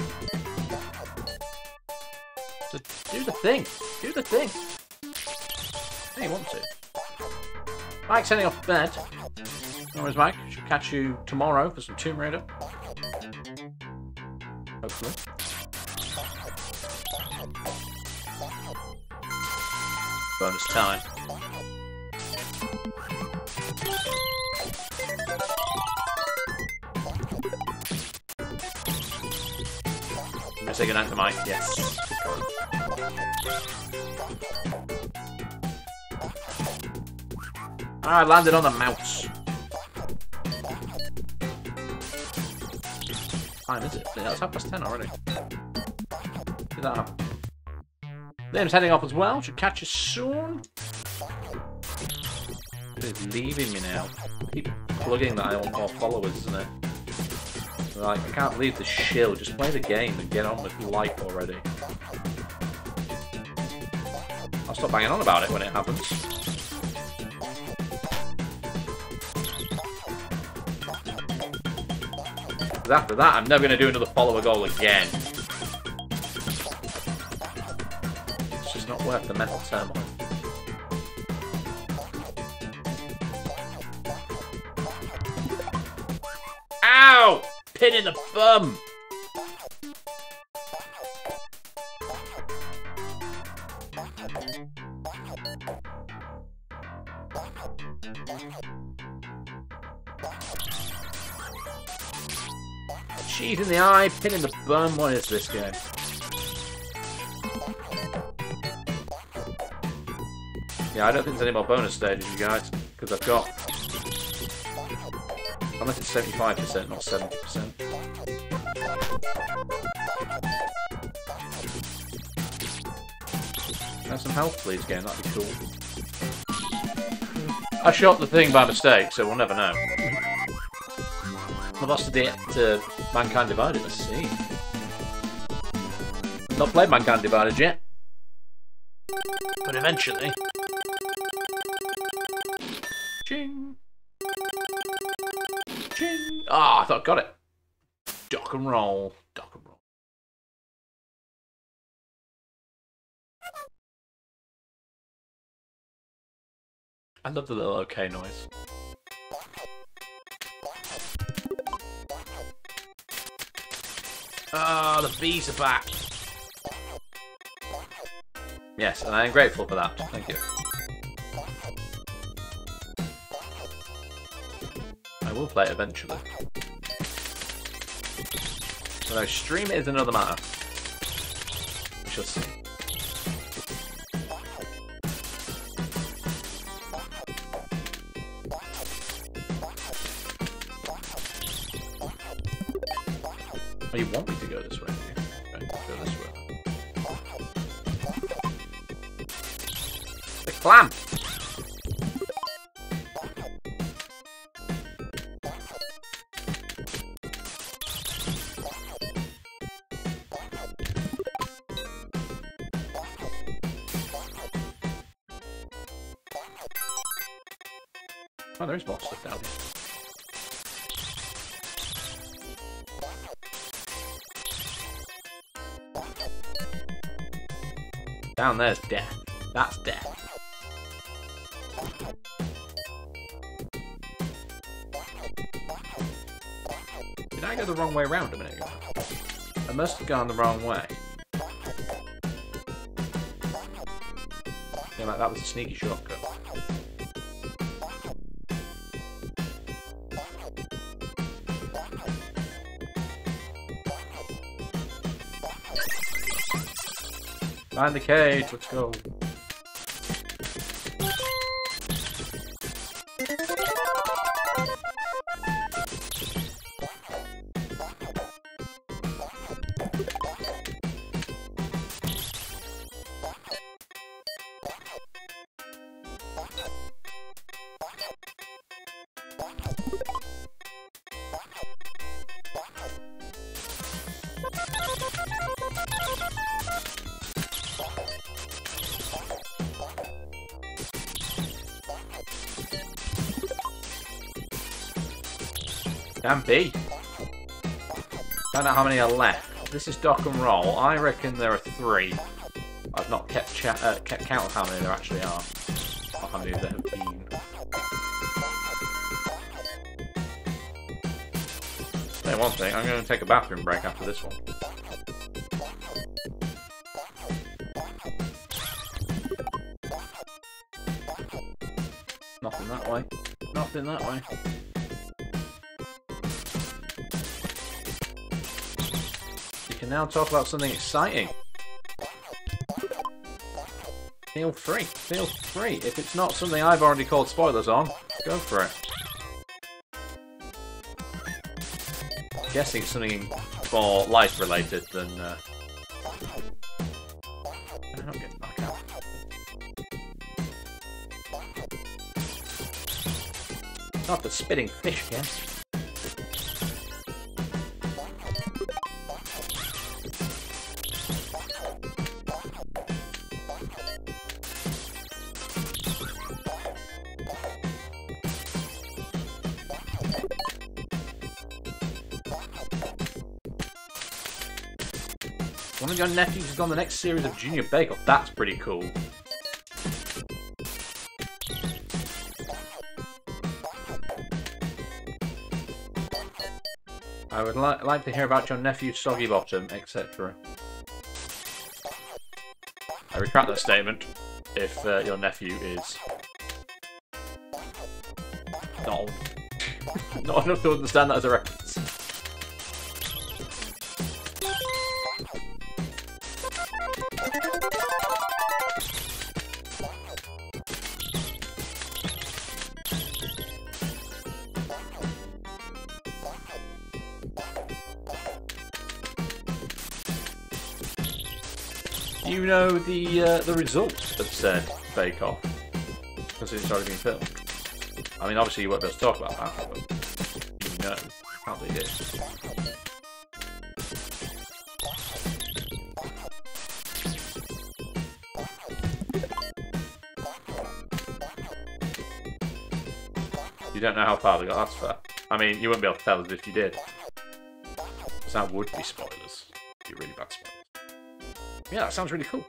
So do the thing. Do the thing. Hey, you want to. Mike's heading off to bed. Worries, Mike. Should catch you tomorrow for some Tomb Raider. Hopefully. Bonus time. I say goodnight to Mike. Yes. Ah, I landed on the mouse. Time is it? It's half past ten already. Did that happen? Liam's heading off as well. Should catch you soon. It's leaving me now. Keep plugging that I want more followers, isn't it? Like, I can't leave the shill. Just play the game and get on with life already. I'll stop banging on about it when it happens. Because after that, I'm never going to do another follower goal again. It's just not worth the mental turmoil. In the bum! Cheese in the eye, pin in the bum. What is this game? Yeah, I don't think there's any more bonus stages, you guys, because I've got... Unless it's 75%, not 70%. Have some health, please, game. That'd be cool. I shot the thing by mistake, so we'll never know. I've lost the to Mankind Divided, let's see. Not played Mankind Divided yet. But eventually. Ching. Ching. Ah, oh, I thought I got it. Dock. Dock and roll. I love the little OK noise. Ah, oh, the bees are back. Yes, and I am grateful for that. Thank you. I will play it eventually. When I stream it is another matter. We shall see. Down there's death. That's death. Did I go the wrong way around a minute ago? I must have gone the wrong way. Yeah, that was a sneaky shortcut. Find the cage, let's go. Can be. Find out how many are left. This is Dock and Roll. I reckon there are three. I've not kept, uh, kept count of how many there actually are. Or how many there have been. Say one thing, I'm going to take a bathroom break after this one. Nothing that way. Nothing that way. Can now talk about something exciting. Feel free. Feel free. If it's not something I've already called spoilers on, go for it. guessing something more life related than. Uh... I'm not out. Not the spitting fish again. Your nephews the next series of Junior Bake Off. That's pretty cool. I would li like to hear about your nephew Soggy Bottom, etc. I retract that statement if uh, your nephew is not not enough to understand that as a reference. Know the uh, the results of said Bake Off? Because it's already been filmed. I mean, obviously you won't be able to talk about that, but you know how they did. You don't know how far they got, that's fair. I mean, you wouldn't be able to tell us if you did. Because that would be spoilers. Be really bad spoilers. Yeah, that sounds really cool.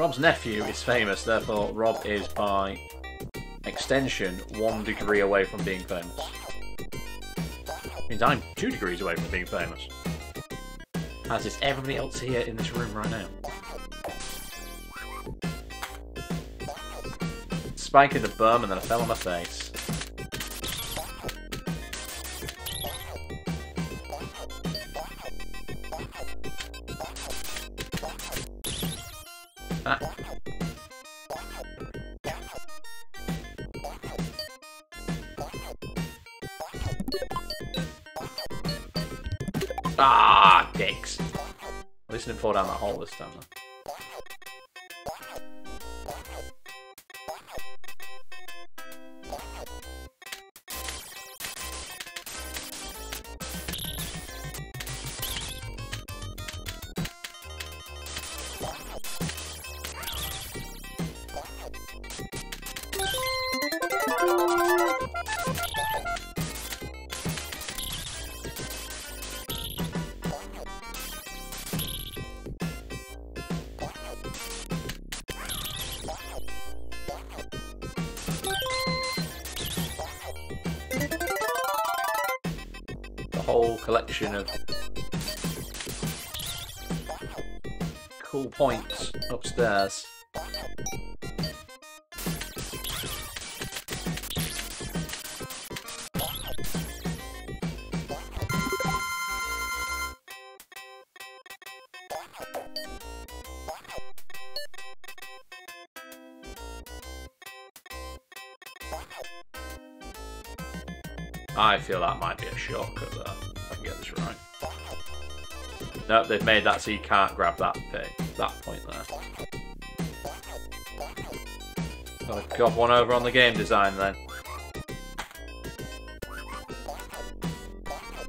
Rob's nephew is famous, therefore Rob is by extension one degree away from being famous. Means I'm two degrees away from being famous. As is everybody else here in this room right now. Spike in the bum and then I fell on my face. Didn't fall down collection of cool points upstairs. I feel that might be a shortcut there. Nope, they've made that so you can't grab that bit, that point there. Gotta gob one over on the game design then.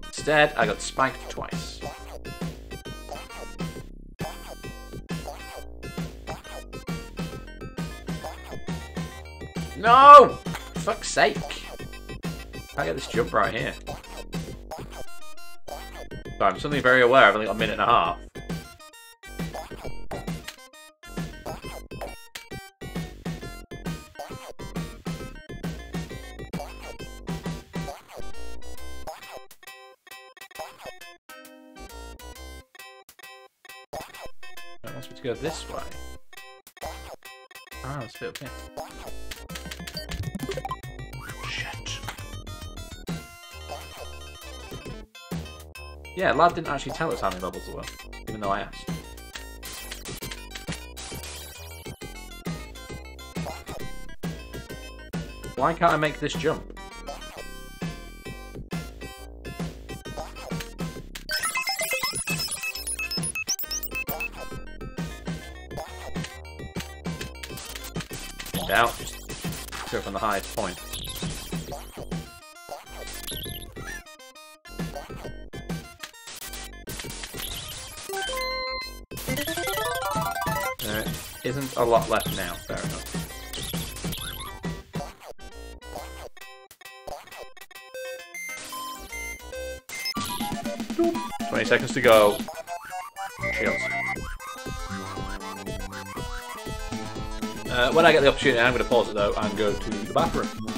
Instead, I got spiked twice. No! fuck's sake. I get this jump right here. Sorry, I'm suddenly very aware I've only got a minute and a half. It wants me to go this way. Ah, let's fit up here. Yeah, lad didn't actually tell us how many levels there were, even though I asked. Why can't I make this jump? Doubt, just go from the highest point. A lot left now, fair enough. Twenty seconds to go. Cheers. Uh, when I get the opportunity, I'm going to pause it though and go to the bathroom.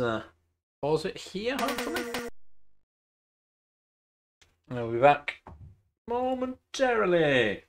Uh, pause it here, hopefully. And I'll be back momentarily.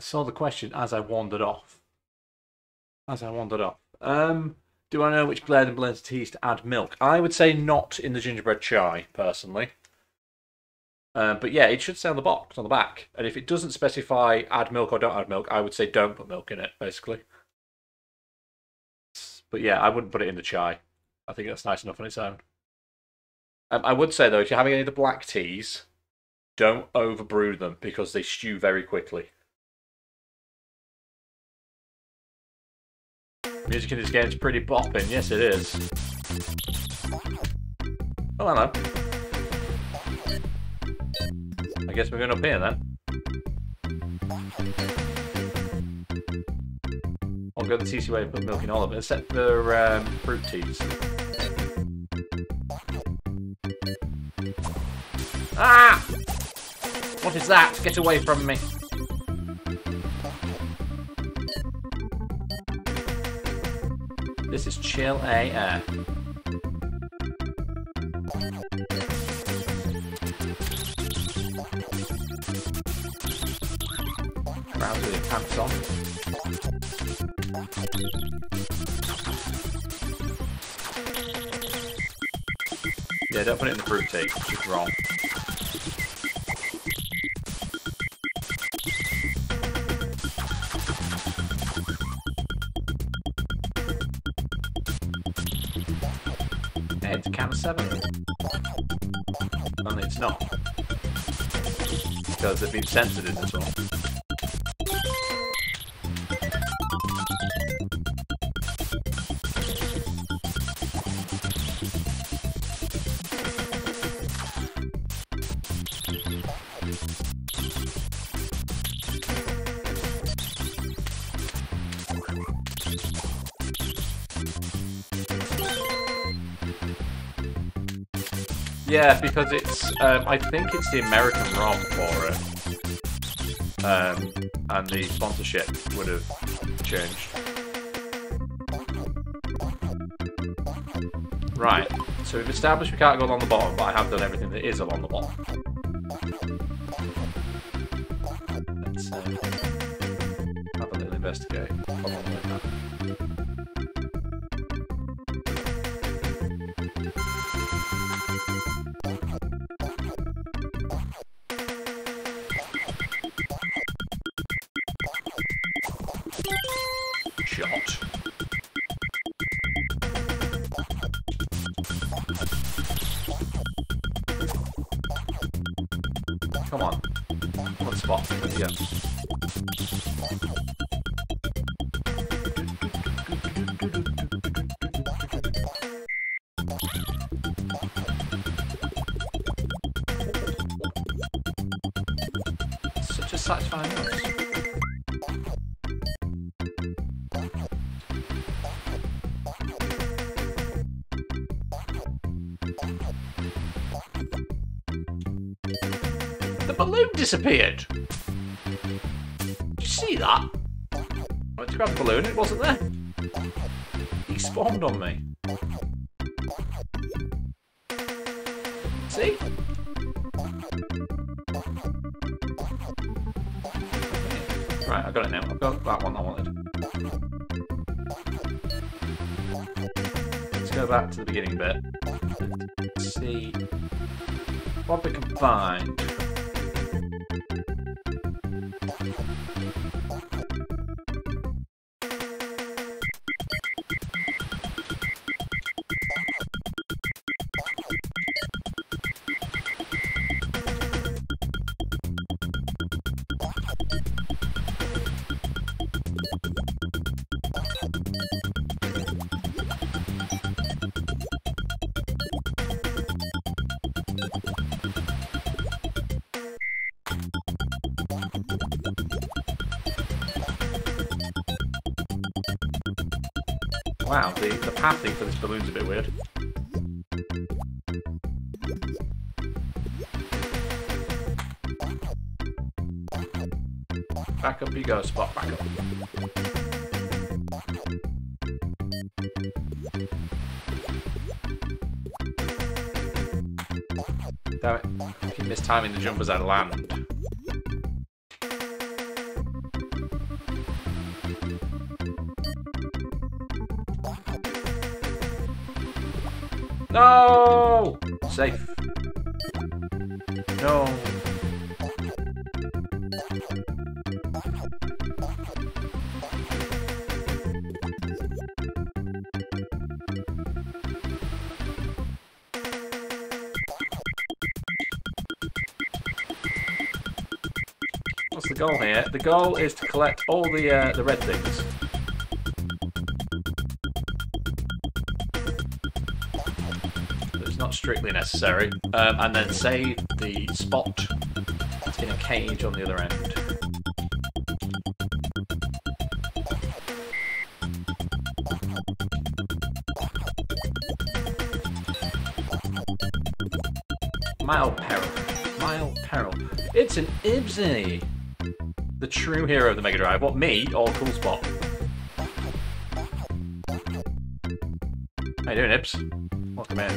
I saw the question as I wandered off. As I wandered off. Um, do I know which blend and blends teas to add milk? I would say not in the gingerbread chai, personally. Um, but yeah, it should say on the box, on the back. And if it doesn't specify add milk or don't add milk, I would say don't put milk in it, basically. But yeah, I wouldn't put it in the chai. I think that's nice enough on its own. Um, I would say, though, if you're having any of the black teas, don't overbrew them because they stew very quickly. Music in this game is pretty bopping. Yes, it is. Hello. I guess we're going up here then. I'll go the TC way and put milk in all of it, except for um, fruit teas. Ah! What is that? Get away from me. This is chill AF. Round with pants on. Yeah, don't put it in the fruit tea. It's wrong. Seven. And it's not. Because they've been censored this one. Yeah, because it's, um, I think it's the American ROM for it. Um, and the sponsorship would have changed. Right, so we've established we can't go along the bottom, but I have done everything that is along the bottom. Let's uh, have a little investigate disappeared. Did you see that? I went to grab the balloon, it wasn't there. He spawned on me. See? Right, I got it now. I've got that one I wanted. Let's go back to the beginning bit. Let's see what we can find. For balloon's a bit weird. Back up you go, Spot, back up. Damn it. I keep mistiming the jump as I land. Goal? The goal is to collect all the uh, the red things. It's not strictly necessary. Um, and then save the spot in a cage on the other end. Mild Peril. Mild Peril. It's an Ibsy! The true hero of the Mega Drive. What, me or Cool Spot? How you doing, Ibs? Welcome in.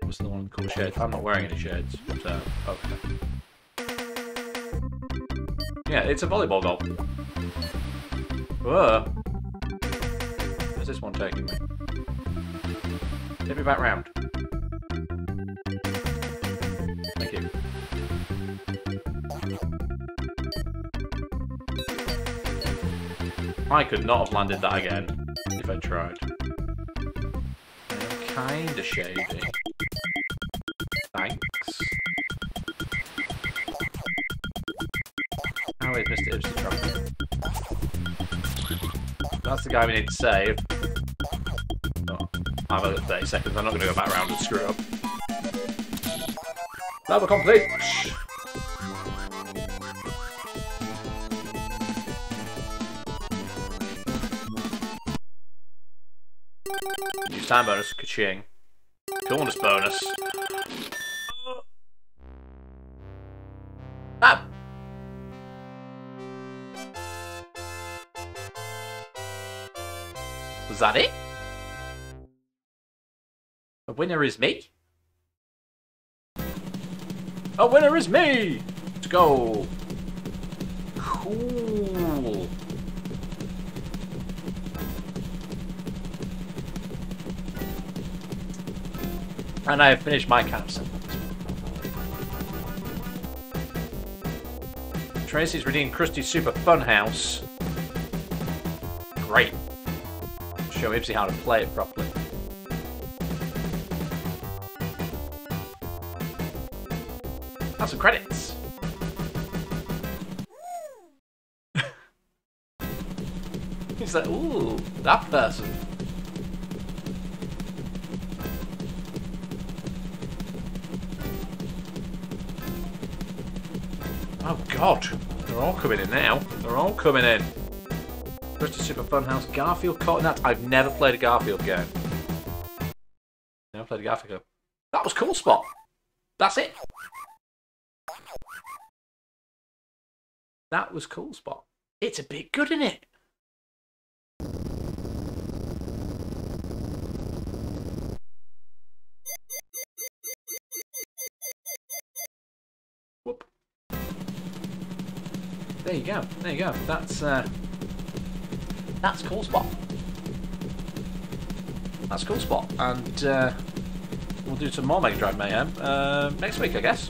What's the one called shades? I'm not wearing any shades, so okay. Yeah, it's a volleyball goal. Whoa. Where's this one taking me? Take me back round. Thank you. I could not have landed that again if I tried. Kinda shady. Thanks. How is Mr. Ibsen? That's the guy we need to save. I've had 30 seconds. I'm not going to go back round and screw up. Level complete! Use time bonus, ka-ching. Coolness bonus. Ah! Was that it? The winner is me? A winner is me! Let's go! Cool. And I have finished my capsule. Tracy's redeemed Krusty's Super Fun House. Great. Show Ipsy how to play it properly. Some credits. He's like, ooh, that person. Oh god, they're all coming in now. They're all coming in. British Super Funhouse, Garfield in that. I've never played a Garfield game. Never played a Garfield game. That was cool spot. That's it. That was cool spot. It's a bit good isn't it. Whoop. There you go. There you go. That's uh, that's cool spot. That's cool spot, and uh, we'll do some more Mega Drive Mayhem uh, next week, I guess.